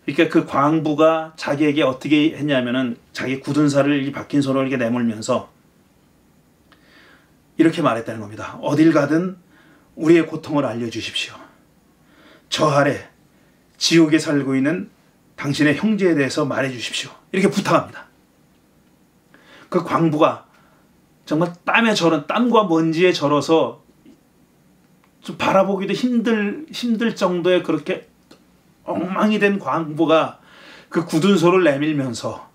그러니까 그 광부가 자기에게 어떻게 했냐면은 자기 굳은 살을 박힌 손을 이렇게 내몰면서 이렇게 말했다는 겁니다. 어딜 가든 우리의 고통을 알려주십시오. 저 아래 지옥에 살고 있는 당신의 형제에 대해서 말해주십시오. 이렇게 부탁합니다. 그 광부가 정말 땀에 절은 땀과 먼지에 절어서 좀 바라보기도 힘들 힘들 정도의 그렇게 엉망이 된 광부가 그 굳은 소를 내밀면서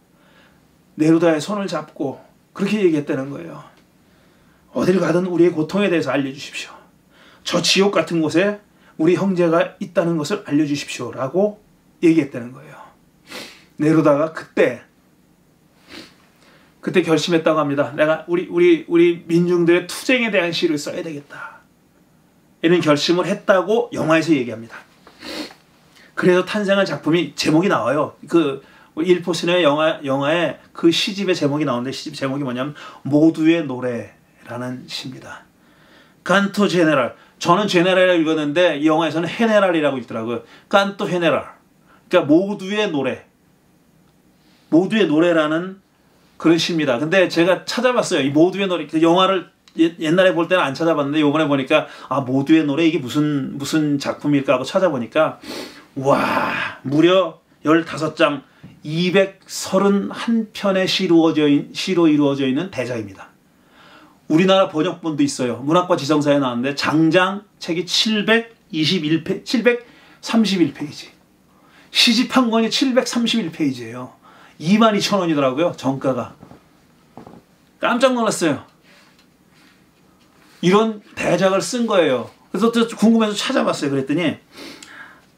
네루다의 손을 잡고 그렇게 얘기했다는 거예요. 어딜 가든 우리의 고통에 대해서 알려주십시오. 저 지옥 같은 곳에 우리 형제가 있다는 것을 알려주십시오. 라고 얘기했다는 거예요. 네루다가 그때 그때 결심했다고 합니다. 내가 우리 우리 우리 민중들의 투쟁에 대한 시를 써야 되겠다. 이런 결심을 했다고 영화에서 얘기합니다. 그래서 탄생한 작품이 제목이 나와요. 그 일포스의 영화 영화에 그 시집의 제목이 나오는데 시집 제목이 뭐냐면 모두의 노래 라는 시입니다. 칸토 제네랄. 저는 제네랄을 읽었는데 이 영화에서는 헤네랄이라고 읽더라고요. 칸토 헤네랄. 그러니까 모두의 노래. 모두의 노래라는 그런 시입니다. 근데 제가 찾아봤어요. 이 모두의 노래. 그 영화를 옛날에 볼 때는 안 찾아봤는데 요번에 보니까 아 모두의 노래 이게 무슨 무슨 작품일까 하고 찾아보니까 와 무려 15장 231편의 시로, 시로 이루어져 있는 대작입니다. 우리나라 번역본도 있어요. 문학과 지성사에 나왔는데 장장 책이 721페 731페이지. 시집 한 권이 731페이지예요. 22,000원이더라고요. 정가가. 깜짝 놀랐어요. 이런 대작을 쓴 거예요. 그래서 또 궁금해서 찾아봤어요. 그랬더니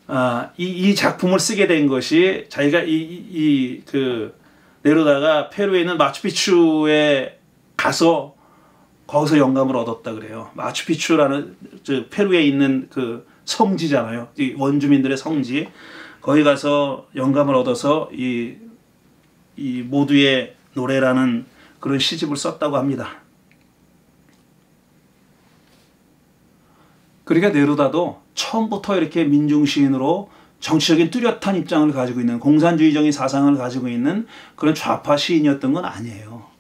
아, 이, 이 작품을 쓰게 된 것이 자기가 이, 이, 그, 내려다가 페루에 있는 마추픽추에 가서 거기서 영감을 얻었다 그래요. 마추픽추라는 페루에 있는 그 성지잖아요. 이 원주민들의 성지. 거기 가서 영감을 얻어서 이, 이 모두의 노래라는 그런 시집을 썼다고 합니다. 그러니까 네루다도 처음부터 이렇게 민중시인으로 정치적인 뚜렷한 입장을 가지고 있는 공산주의적인 사상을 가지고 있는 그런 좌파 시인이었던 건 아니에요.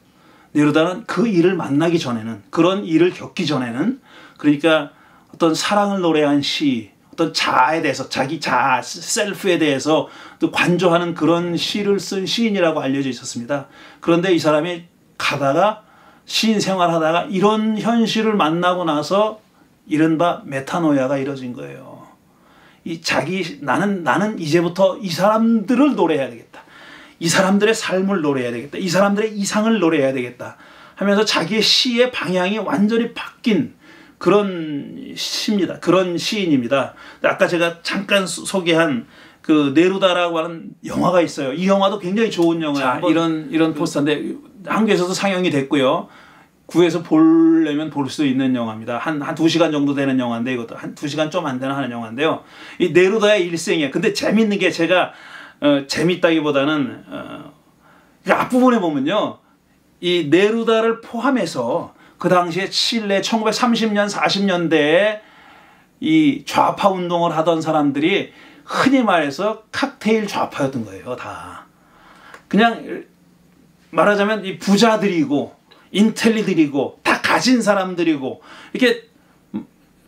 네루다는 그 일을 만나기 전에는 그런 일을 겪기 전에는 그러니까 어떤 사랑을 노래한 시, 어떤 자아에 대해서 자기 자아 셀프에 대해서 또 관조하는 그런 시를 쓴 시인이라고 알려져 있었습니다. 그런데 이 사람이 가다가 시인 생활하다가 이런 현실을 만나고 나서 이른바 메타노야가 이뤄진 거예요. 이 자기 나는 나는 이제부터 이 사람들을 노래해야 되겠다. 이 사람들의 삶을 노래해야 되겠다. 이 사람들의 이상을 노래해야 되겠다. 하면서 자기의 시의 방향이 완전히 바뀐 그런 시입니다. 그런 시인입니다. 아까 제가 잠깐 소개한 그 네루다라고 하는 영화가 있어요. 이 영화도 굉장히 좋은 영화예요. 이런 이런 그, 포스터인데 한국에서도 상영이 됐고요. 구에서 보려면 볼 수 있는 영화입니다. 한, 한두 시간 정도 되는 영화인데 이것도 한두 시간 좀 안 되는 하는 영화인데요. 이 네루다의 일생이에요. 근데 재밌는 게 제가, 어, 재밌다기보다는, 어, 그 앞부분에 보면요. 이 네루다를 포함해서 그 당시에 칠레 1930년, 40년대에 이 좌파 운동을 하던 사람들이 흔히 말해서 칵테일 좌파였던 거예요, 다. 그냥 말하자면 이 부자들이고 인텔리들이고 다 가진 사람들이고 이렇게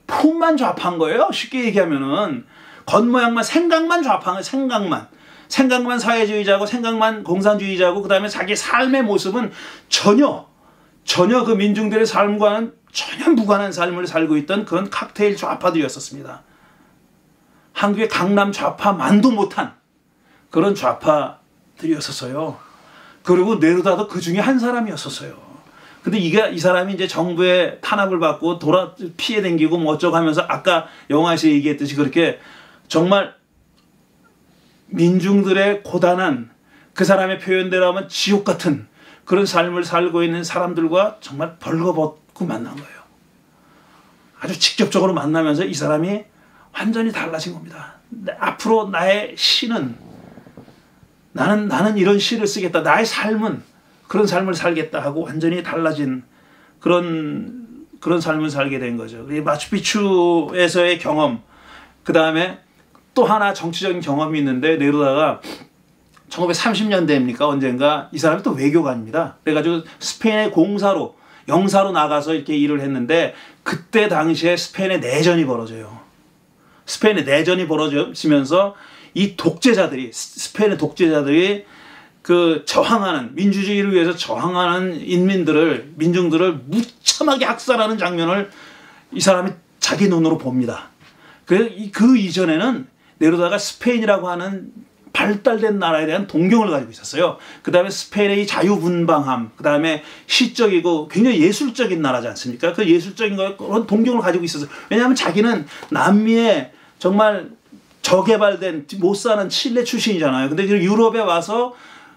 폼만 좌파한 거예요. 쉽게 얘기하면은 겉모양만 생각만 좌파한 거예요. 생각만. 생각만 사회주의자고 생각만 공산주의자고 그다음에 자기 삶의 모습은 전혀 전혀 그 민중들의 삶과는 전혀 무관한 삶을 살고 있던 그런 칵테일 좌파들이었었습니다. 한국의 강남 좌파만도 못한 그런 좌파들이었었어요. 그리고 네루다도 그 중에 한 사람이었었어요. 근데 이게 이 사람이 이제 정부의 탄압을 받고 돌아 피해 댕기고 뭐 어쩌고 하면서 아까 영화에서 얘기했듯이 그렇게 정말 민중들의 고단한 그 사람의 표현대로 하면 지옥 같은 그런 삶을 살고 있는 사람들과 정말 벌거벗고 만난 거예요. 아주 직접적으로 만나면서 이 사람이 완전히 달라진 겁니다. 앞으로 나의 시는 나는 나는 이런 시를 쓰겠다. 나의 삶은 그런 삶을 살겠다 하고 완전히 달라진 그런 그런 삶을 살게 된 거죠. 마추픽추에서의 경험, 그 다음에 또 하나 정치적인 경험이 있는데 네루다가 1930년대입니까 언젠가 이 사람이 또 외교관입니다. 그래가지고 스페인의 공사로 영사로 나가서 이렇게 일을 했는데 그때 당시에 스페인의 내전이 벌어져요. 스페인의 내전이 벌어지면서 이 독재자들이 스페인의 독재자들이 그 저항하는 민주주의를 위해서 저항하는 인민들을 민중들을 무참하게 학살하는 장면을 이 사람이 자기 눈으로 봅니다. 그, 그 이전에는 네루다가 스페인이라고 하는 발달된 나라에 대한 동경을 가지고 있었어요. 그 다음에 스페인의 자유분방함, 그 다음에 시적이고 굉장히 예술적인 나라지 않습니까? 그 예술적인 그런 동경을 가지고 있었어요. 왜냐하면 자기는 남미에 정말 저개발된 못 사는 칠레 출신이잖아요. 근데 유럽에 와서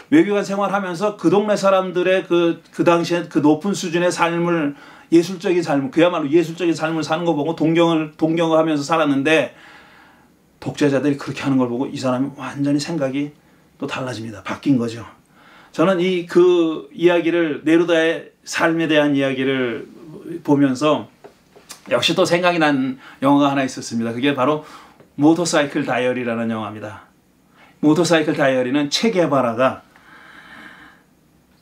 외교관 생활하면서 그 동네 사람들의 그, 그 당시에 그 높은 수준의 삶을 예술적인 삶, 그야말로 예술적인 삶을 사는 거 보고 동경을, 동경을 하면서 살았는데 독재자들이 그렇게 하는 걸 보고 이 사람이 완전히 생각이 또 달라집니다. 바뀐 거죠. 저는 이 그 이야기를 네루다의 삶에 대한 이야기를 보면서 역시 또 생각이 난 영화가 하나 있었습니다. 그게 바로 모터사이클 다이어리라는 영화입니다. 모터사이클 다이어리는 체게바라가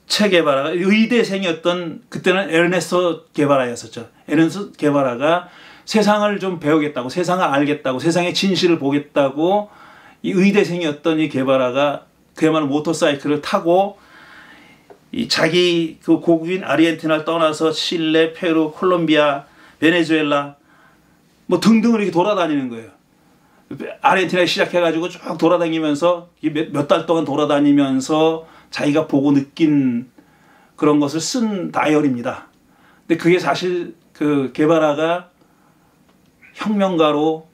체게바라가 의대생이었던 그때는 에르네스토 게바라였었죠. 에르네스토 게바라가 세상을 좀 배우겠다고 세상을 알겠다고 세상의 진실을 보겠다고 이 의대생이었던 이 게바라가 그야말로 모터사이클을 타고 이 자기 그 고국인 아르헨티나를 떠나서 칠레, 페루, 콜롬비아, 베네수엘라 뭐 등등을 이렇게 돌아다니는 거예요. 아르헨티나에 시작해가지고 쭉 돌아다니면서 몇 달 동안 돌아다니면서 자기가 보고 느낀 그런 것을 쓴 다이어리입니다. 근데 그게 사실 그 게바라가 혁명가로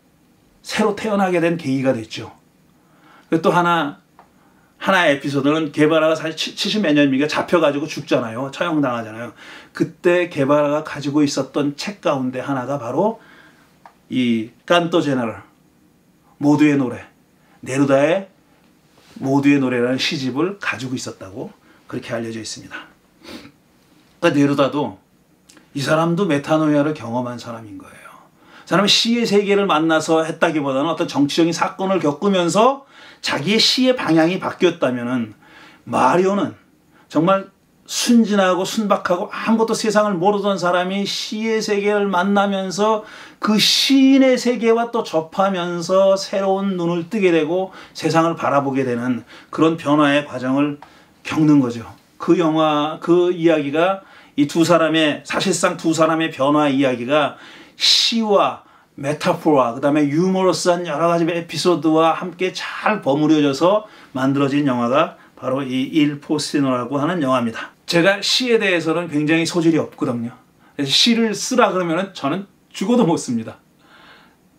새로 태어나게 된 계기가 됐죠. 또 하나 하나의 에피소드는 게바라가 사실 70몇 년이니까 잡혀가지고 죽잖아요. 처형당하잖아요. 그때 게바라가 가지고 있었던 책 가운데 하나가 바로 이 깐토 제너럴 모두의 노래 네루다의 모두의 노래라는 시집을 가지고 있었다고 그렇게 알려져 있습니다. 그러니까 네루다도 이 사람도 메타노이아를 경험한 사람인 거예요. 사람은 시의 세계를 만나서 했다기보다는 어떤 정치적인 사건을 겪으면서 자기의 시의 방향이 바뀌었다면은 마리오는 정말 순진하고 순박하고 아무것도 세상을 모르던 사람이 시의 세계를 만나면서 그 시인의 세계와 또 접하면서 새로운 눈을 뜨게 되고 세상을 바라보게 되는 그런 변화의 과정을 겪는 거죠. 그 영화, 그 이야기가 이 두 사람의, 사실상 두 사람의 변화 이야기가 시와 메타포와 그 다음에 유머러스한 여러 가지 에피소드와 함께 잘 버무려져서 만들어진 영화가 바로 이 일포스티노라고 하는 영화입니다. 제가 시에 대해서는 굉장히 소질이 없거든요. 시를 쓰라 그러면 저는 죽어도 못 씁니다.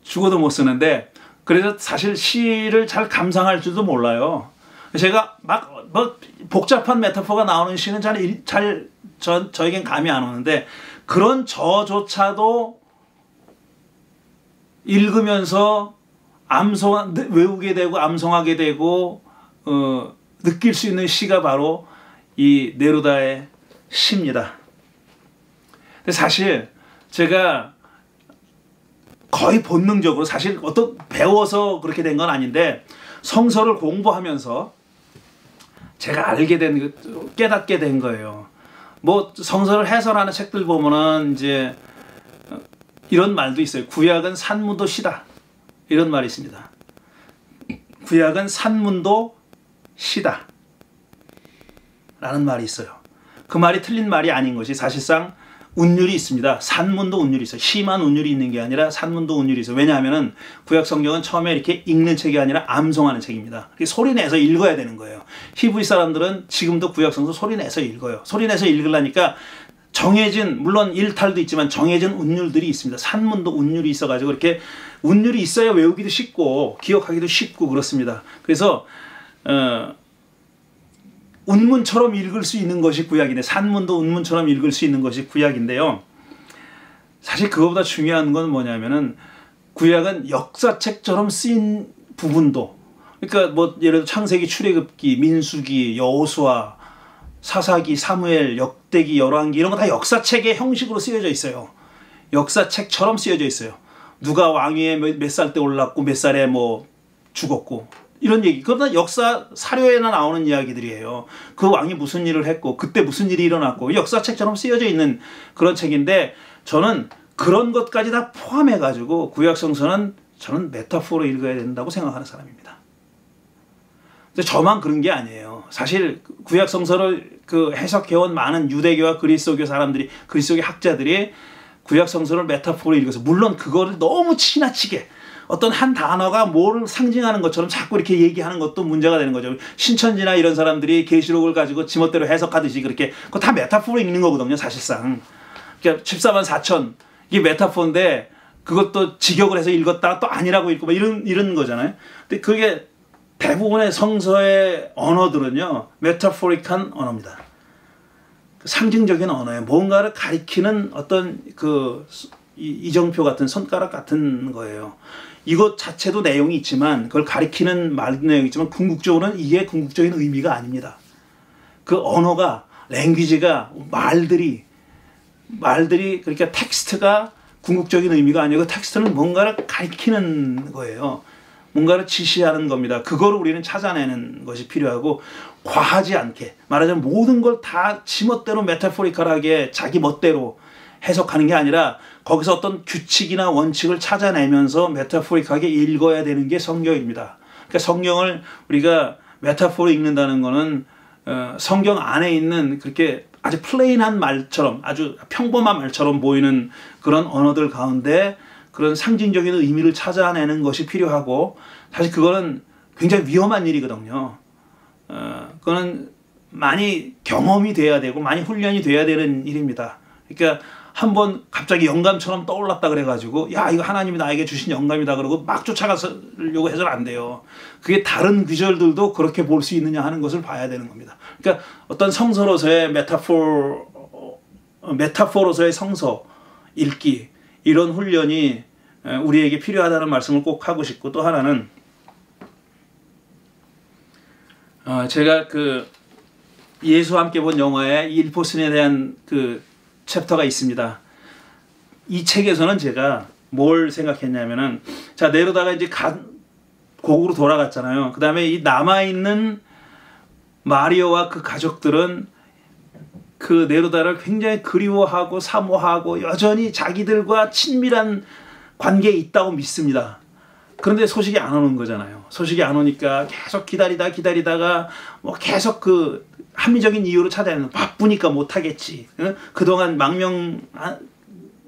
죽어도 못 쓰는데 그래서 사실 시를 잘 감상할 줄도 몰라요. 제가 막뭐 복잡한 메타포가 나오는 시는 잘, 잘 저, 저에겐 감이 안 오는데 그런 저조차도 읽으면서 암송 외우게 되고 암송하게 되고 어, 느낄 수 있는 시가 바로 이 네루다의 시입니다. 근데 사실 제가 거의 본능적으로 사실 어떤 배워서 그렇게 된 건 아닌데 성서를 공부하면서 제가 알게 된 깨닫게 된 거예요. 뭐 성서를 해설하는 책들 보면은 이제 이런 말도 있어요. 구약은 산문도 시다. 이런 말이 있습니다. 구약은 산문도 시다. 라는 말이 있어요. 그 말이 틀린 말이 아닌 것이 사실상 운율이 있습니다. 산문도 운율이 있어요. 심한 운율이 있는 게 아니라 산문도 운율이 있어요. 왜냐하면 구약 성경은 처음에 이렇게 읽는 책이 아니라 암송하는 책입니다. 소리 내서 읽어야 되는 거예요. 히브리 사람들은 지금도 구약 성경 소리 내서 읽어요. 소리 내서 읽으려니까 정해진 물론 일탈도 있지만 정해진 운율들이 있습니다. 산문도 운율이 있어가지고 이렇게 운율이 있어야 외우기도 쉽고 기억하기도 쉽고 그렇습니다. 그래서 어, 운문처럼 읽을 수 있는 것이 구약인데 산문도 운문처럼 읽을 수 있는 것이 구약인데요. 사실 그거보다 중요한 건 뭐냐면은 구약은 역사책처럼 쓰인 부분도 그러니까 뭐 예를 들어 창세기 출애굽기 민수기 여호수아 사사기 사무엘 역대기 열왕기 이런 거 다 역사책의 형식으로 쓰여져 있어요. 역사책처럼 쓰여져 있어요. 누가 왕위에 몇 살 때 올랐고 몇 살에 뭐 죽었고 이런 얘기. 그러다 역사 사료에나 나오는 이야기들이에요. 그 왕이 무슨 일을 했고 그때 무슨 일이 일어났고 역사책처럼 쓰여져 있는 그런 책인데 저는 그런 것까지 다 포함해 가지고 구약 성서는 저는 메타포로 읽어야 된다고 생각하는 사람입니다. 근데 저만 그런 게 아니에요. 사실 구약 성서를 그 해석해온 많은 유대교와 그리스도교 사람들이 그리스도교 학자들이 구약 성서를 메타포로 읽어서 물론 그거를 너무 지나치게 어떤 한 단어가 뭘 상징하는 것처럼 자꾸 이렇게 얘기하는 것도 문제가 되는 거죠. 신천지나 이런 사람들이 계시록을 가지고 지멋대로 해석하듯이 그렇게 그거 다 메타포로 읽는 거거든요, 사실상. 그러니까 14만 4천 이게 메타포인데 그것도 직역을 해서 읽었다가 또 아니라고 읽고 막 이런 이런 거잖아요. 근데 그게 대부분의 성서의 언어들은요, 메타포릭한 언어입니다. 상징적인 언어예요. 뭔가를 가리키는 어떤 그 이정표 같은 손가락 같은 거예요. 이것 자체도 내용이 있지만 그걸 가리키는 말 내용이 있지만 궁극적으로는 이게 궁극적인 의미가 아닙니다. 그 언어가 language가 말들이 말들이 그러니까 텍스트가 궁극적인 의미가 아니고 텍스트는 뭔가를 가리키는 거예요. 뭔가를 지시하는 겁니다. 그거를 우리는 찾아내는 것이 필요하고 과하지 않게 말하자면 모든 걸 다 지멋대로 metaphorical하게 자기 멋대로 해석하는 게 아니라 거기서 어떤 규칙이나 원칙을 찾아내면서 metaphoric하게 읽어야 되는 게 성경입니다. 그러니까 성경을 우리가 메타포로 읽는다는 거는 어, 성경 안에 있는 그렇게 아주 plain한 말처럼 아주 평범한 말처럼 보이는 그런 언어들 가운데 그런 상징적인 의미를 찾아내는 것이 필요하고 사실 그거는 굉장히 위험한 일이거든요. 어, 그거는 많이 경험이 돼야 되고 많이 훈련이 돼야 되는 일입니다. 그러니까 한번 갑자기 영감처럼 떠올랐다 그래가지고 야 이거 하나님이 나에게 주신 영감이다 그러고 막 쫓아가려고 해서는 안 돼요. 그게 다른 귀절들도 그렇게 볼 수 있느냐 하는 것을 봐야 되는 겁니다. 그러니까 어떤 성서로서의 메타포 어, 메타포로서의 성서 읽기 이런 훈련이 우리에게 필요하다는 말씀을 꼭 하고 싶고 또 하나는 어, 제가 그 예수와 함께 본 영화의 일포슨에 대한 그 챕터가 있습니다. 이 책에서는 제가 뭘 생각했냐면은 자 내려다가 이제 가, 고국으로 돌아갔잖아요. 그 다음에 이 남아 있는 마리오와 그 가족들은 그 네루다를 굉장히 그리워하고 사모하고 여전히 자기들과 친밀한 관계에 있다고 믿습니다. 그런데 소식이 안 오는 거잖아요. 소식이 안 오니까 계속 기다리다 기다리다가 뭐 계속 그 합리적인 이유로 찾아내는 바쁘니까 못 하겠지. 그동안 망명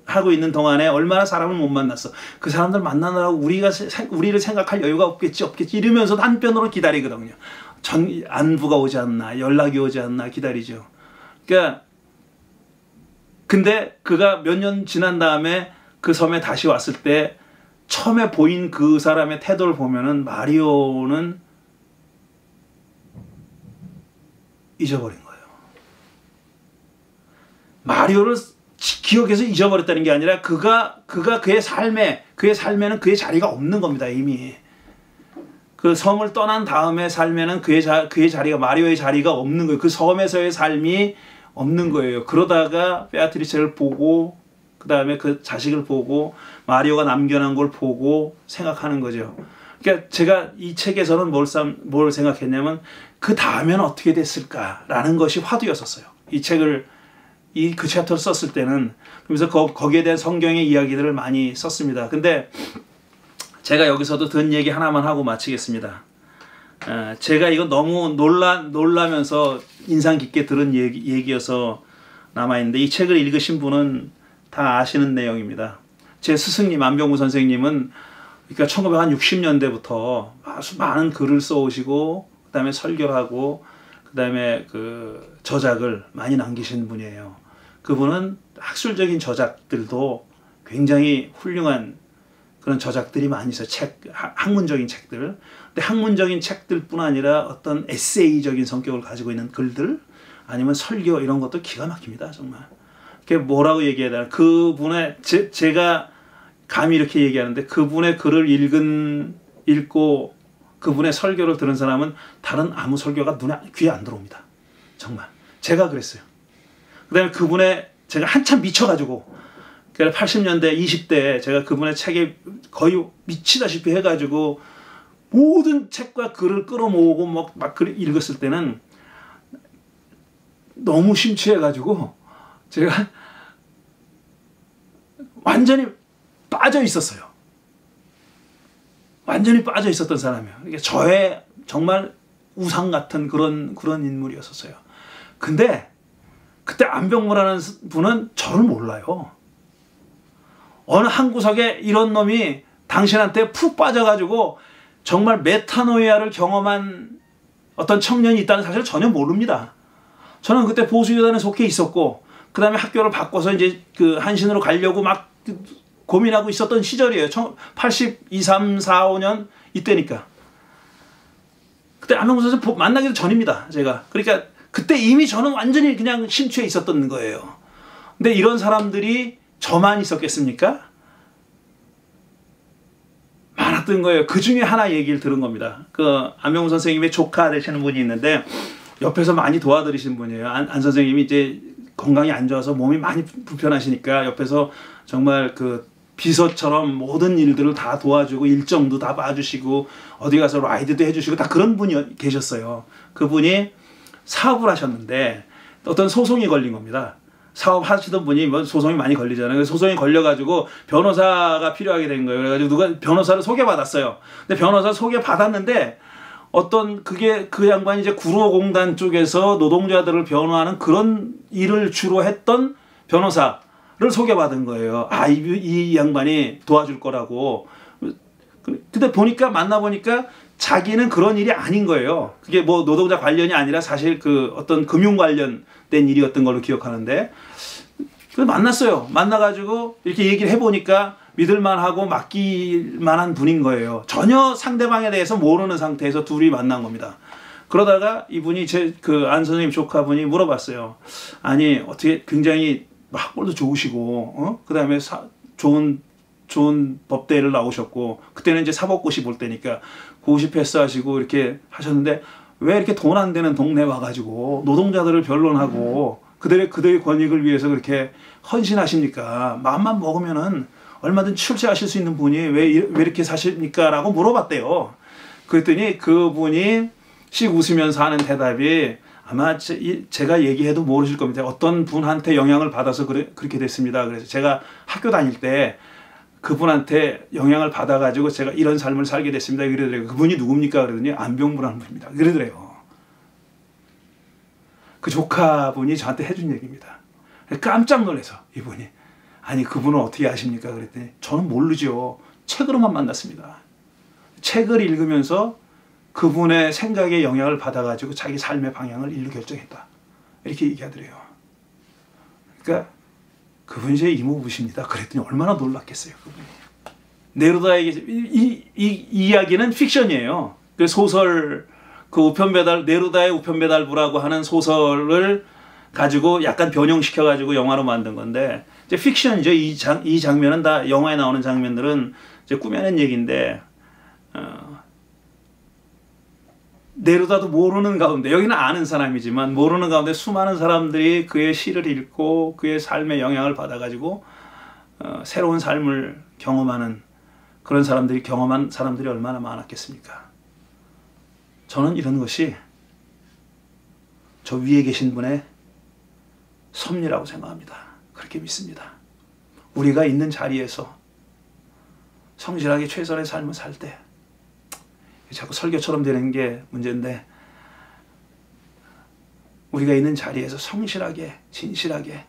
하고 있는 동안에 얼마나 사람을 못 만났어. 그 사람들 만나느라고 우리가 우리를 생각할 여유가 없겠지 없겠지 이러면서 한편으로 기다리거든요. 전 안부가 오지 않나 연락이 오지 않나 기다리죠. 그러니까 근데 그가 몇 년 지난 다음에 그 섬에 다시 왔을 때 처음에 보인 그 사람의 태도를 보면은 마리오는 잊어버린 거예요. 마리오를 기억해서 잊어버렸다는 게 아니라 그가 그가 그의 삶에 그의 삶에는 그의 자리가 없는 겁니다 이미. 그 섬을 떠난 다음에 삶에는 그의 자, 그의 자리가 마리오의 자리가 없는 거예요. 그 섬에서의 삶이 없는 거예요. 그러다가 페아트리체를 보고 그 다음에 그 자식을 보고 마리오가 남겨놓은 걸 보고 생각하는 거죠 그러니까 제가 이 책에서는 뭘, 뭘 생각했냐면 그 다음에는 어떻게 됐을까라는 것이 화두였었어요 이 책을 이 그 챕터를 썼을 때는 그래서 거, 거기에 대한 성경의 이야기들을 많이 썼습니다. 근데 제가 여기서도 든 얘기 하나만 하고 마치겠습니다. 에, 제가 이거 너무 놀라 놀라면서 인상 깊게 들은 얘기, 얘기여서 남아 있는데 이 책을 읽으신 분은 다 아시는 내용입니다. 제 스승님 안병우 선생님은 그러니까 1960년대부터 아주 많은 글을 써오시고 그다음에 설교하고 그다음에 그 저작을 많이 남기신 분이에요. 그분은 학술적인 저작들도 굉장히 훌륭한 그런 저작들이 많이 있어요. 책, 학문적인 책들. 근데 학문적인 책들뿐 아니라 어떤 에세이적인 성격을 가지고 있는 글들 아니면 설교 이런 것도 기가 막힙니다. 정말. 그게 뭐라고 얘기해야 되나. 그분의, 제, 제가 감히 이렇게 얘기하는데 그분의 글을 읽은, 읽고 그분의 설교를 들은 사람은 다른 아무 설교가 눈에, 귀에 안 들어옵니다. 정말. 제가 그랬어요. 그 다음에 그분의 제가 한참 미쳐가지고 80년대 20대 제가 그분의 책에 거의 미치다시피 해가지고 모든 책과 글을 끌어모으고 막, 막글 읽었을 때는 너무 심취해가지고 제가 완전히 빠져 있었어요. 완전히 빠져 있었던 사람이에요. 이게 저의 정말 우상 같은 그런 그런 인물이었었어요. 근데 그때 안병무라는 분은 저를 몰라요. 어느 한 구석에 이런 놈이 당신한테 푹 빠져가지고 정말 메타노이아를 경험한 어떤 청년이 있다는 사실을 전혀 모릅니다. 저는 그때 보수여단에 속해 있었고, 그 다음에 학교를 바꿔서 이제 그 한신으로 가려고 막 고민하고 있었던 시절이에요. 82, 3, 4, 5년 이때니까. 그때 안병무 선생 만나기도 전입니다. 제가. 그러니까 그때 이미 저는 완전히 그냥 심취해 있었던 거예요. 근데 이런 사람들이 저만 있었겠습니까? 많았던 거예요. 그 중에 하나 얘기를 들은 겁니다. 그 안명우 선생님의 조카 되시는 분이 있는데 옆에서 많이 도와드리신 분이에요. 안, 안 선생님이 이제 건강이 안 좋아서 몸이 많이 불편하시니까 옆에서 정말 그 비서처럼 모든 일들을 다 도와주고 일정도 다 봐주시고 어디 가서 라이드도 해주시고 다 그런 분이 계셨어요. 그분이 사업을 하셨는데 어떤 소송이 걸린 겁니다. 사업 하시던 분이 뭐 소송이 많이 걸리잖아요. 소송이 걸려가지고 변호사가 필요하게 된 거예요. 그래가지고 누가 변호사를 소개받았어요. 근데 변호사 소개받았는데 어떤 그게 그 양반이 이제 구로공단 쪽에서 노동자들을 변호하는 그런 일을 주로 했던 변호사를 소개받은 거예요. 아, 이, 이 양반이 도와줄 거라고. 근데 보니까 만나보니까 자기는 그런 일이 아닌 거예요. 그게 뭐 노동자 관련이 아니라 사실 그 어떤 금융 관련된 일이었던 걸로 기억하는데 그 만났어요. 만나가지고 이렇게 얘기를 해보니까 믿을만하고 맡길만한 분인 거예요. 전혀 상대방에 대해서 모르는 상태에서 둘이 만난 겁니다. 그러다가 이분이 제 그 안 선생님 조카분이 물어봤어요. 아니 어떻게 굉장히 학벌도 좋으시고 어? 그 다음에 좋은 좋은 법대를 나오셨고 그때는 이제 사법고시 볼 때니까 고시 패스하시고 이렇게 하셨는데 왜 이렇게 돈 안 되는 동네 와가지고 노동자들을 변론하고 그들의 그들의 권익을 위해서 그렇게 헌신하십니까? 마음만 먹으면은 얼마든 출세하실 수 있는 분이 왜, 왜 이렇게 사십니까? 라고 물어봤대요. 그랬더니 그분이 씩 웃으면서 하는 대답이 아마 제, 가 얘기해도 모르실 겁니다. 어떤 분한테 영향을 받아서 그래, 그렇게 됐습니다. 그래서 제가 학교 다닐 때 그분한테 영향을 받아가지고 제가 이런 삶을 살게 됐습니다. 그러더래요. 그분이 누굽니까? 그러더니 안병부라는 분입니다. 그러더래요. 그 조카분이 저한테 해준 얘기입니다. 깜짝 놀라서 이분이 아니 그분은 어떻게 아십니까? 그랬더니 저는 모르죠. 책으로만 만났습니다. 책을 읽으면서 그분의 생각에 영향을 받아가지고 자기 삶의 방향을 일로 결정했다. 이렇게 얘기하더래요. 그러니까 그분이 제 이모부십니다. 그랬더니 얼마나 놀랐겠어요. 그분이. 네루다에게 이, 이, 이 이야기는 픽션이에요. 그 소설 그 우편 배달 네루다의 우편 배달부라고 하는 소설을 가지고 약간 변형시켜 가지고 영화로 만든 건데 이제 픽션이죠. 이 장 이 장면은 다 영화에 나오는 장면들은 이제 꾸며낸 얘기인데 어, 네루다도 모르는 가운데 여기는 아는 사람이지만 모르는 가운데 수많은 사람들이 그의 시를 읽고 그의 삶에 영향을 받아 가지고 어, 새로운 삶을 경험하는 그런 사람들이 경험한 사람들이 얼마나 많았겠습니까? 저는 이런 것이 저 위에 계신 분의 섭리라고 생각합니다. 그렇게 믿습니다. 우리가 있는 자리에서 성실하게 최선의 삶을 살 때 자꾸 설교처럼 되는 게 문제인데 우리가 있는 자리에서 성실하게 진실하게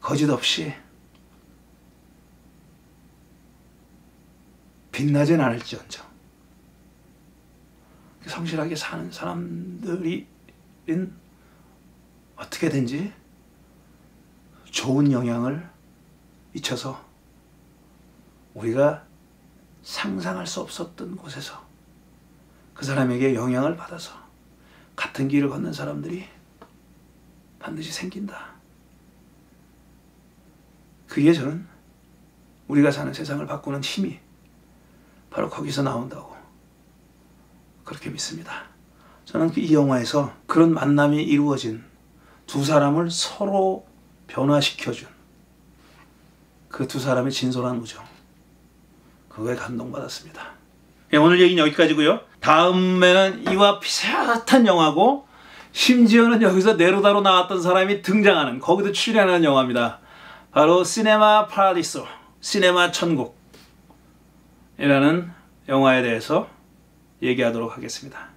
거짓 없이 빛나진 않을지언정 성실하게 사는 사람들이 어떻게든지 좋은 영향을 미쳐서 우리가 상상할 수 없었던 곳에서 그 사람에게 영향을 받아서 같은 길을 걷는 사람들이 반드시 생긴다. 그게 저는 우리가 사는 세상을 바꾸는 힘이 바로 거기서 나온다고 그렇게 믿습니다. 저는 이 영화에서 그런 만남이 이루어진 두 사람을 서로 변화시켜준 그 두 사람의 진솔한 우정 그거에 감동받았습니다. 예, 오늘 얘기는 여기까지고요. 다음에는 이와 비슷한 영화고 심지어는 여기서 네로다로 나왔던 사람이 등장하는 거기도 출연하는 영화입니다. 바로 시네마 파라디소, 시네마 천국이라는 영화에 대해서 얘기하도록 하겠습니다.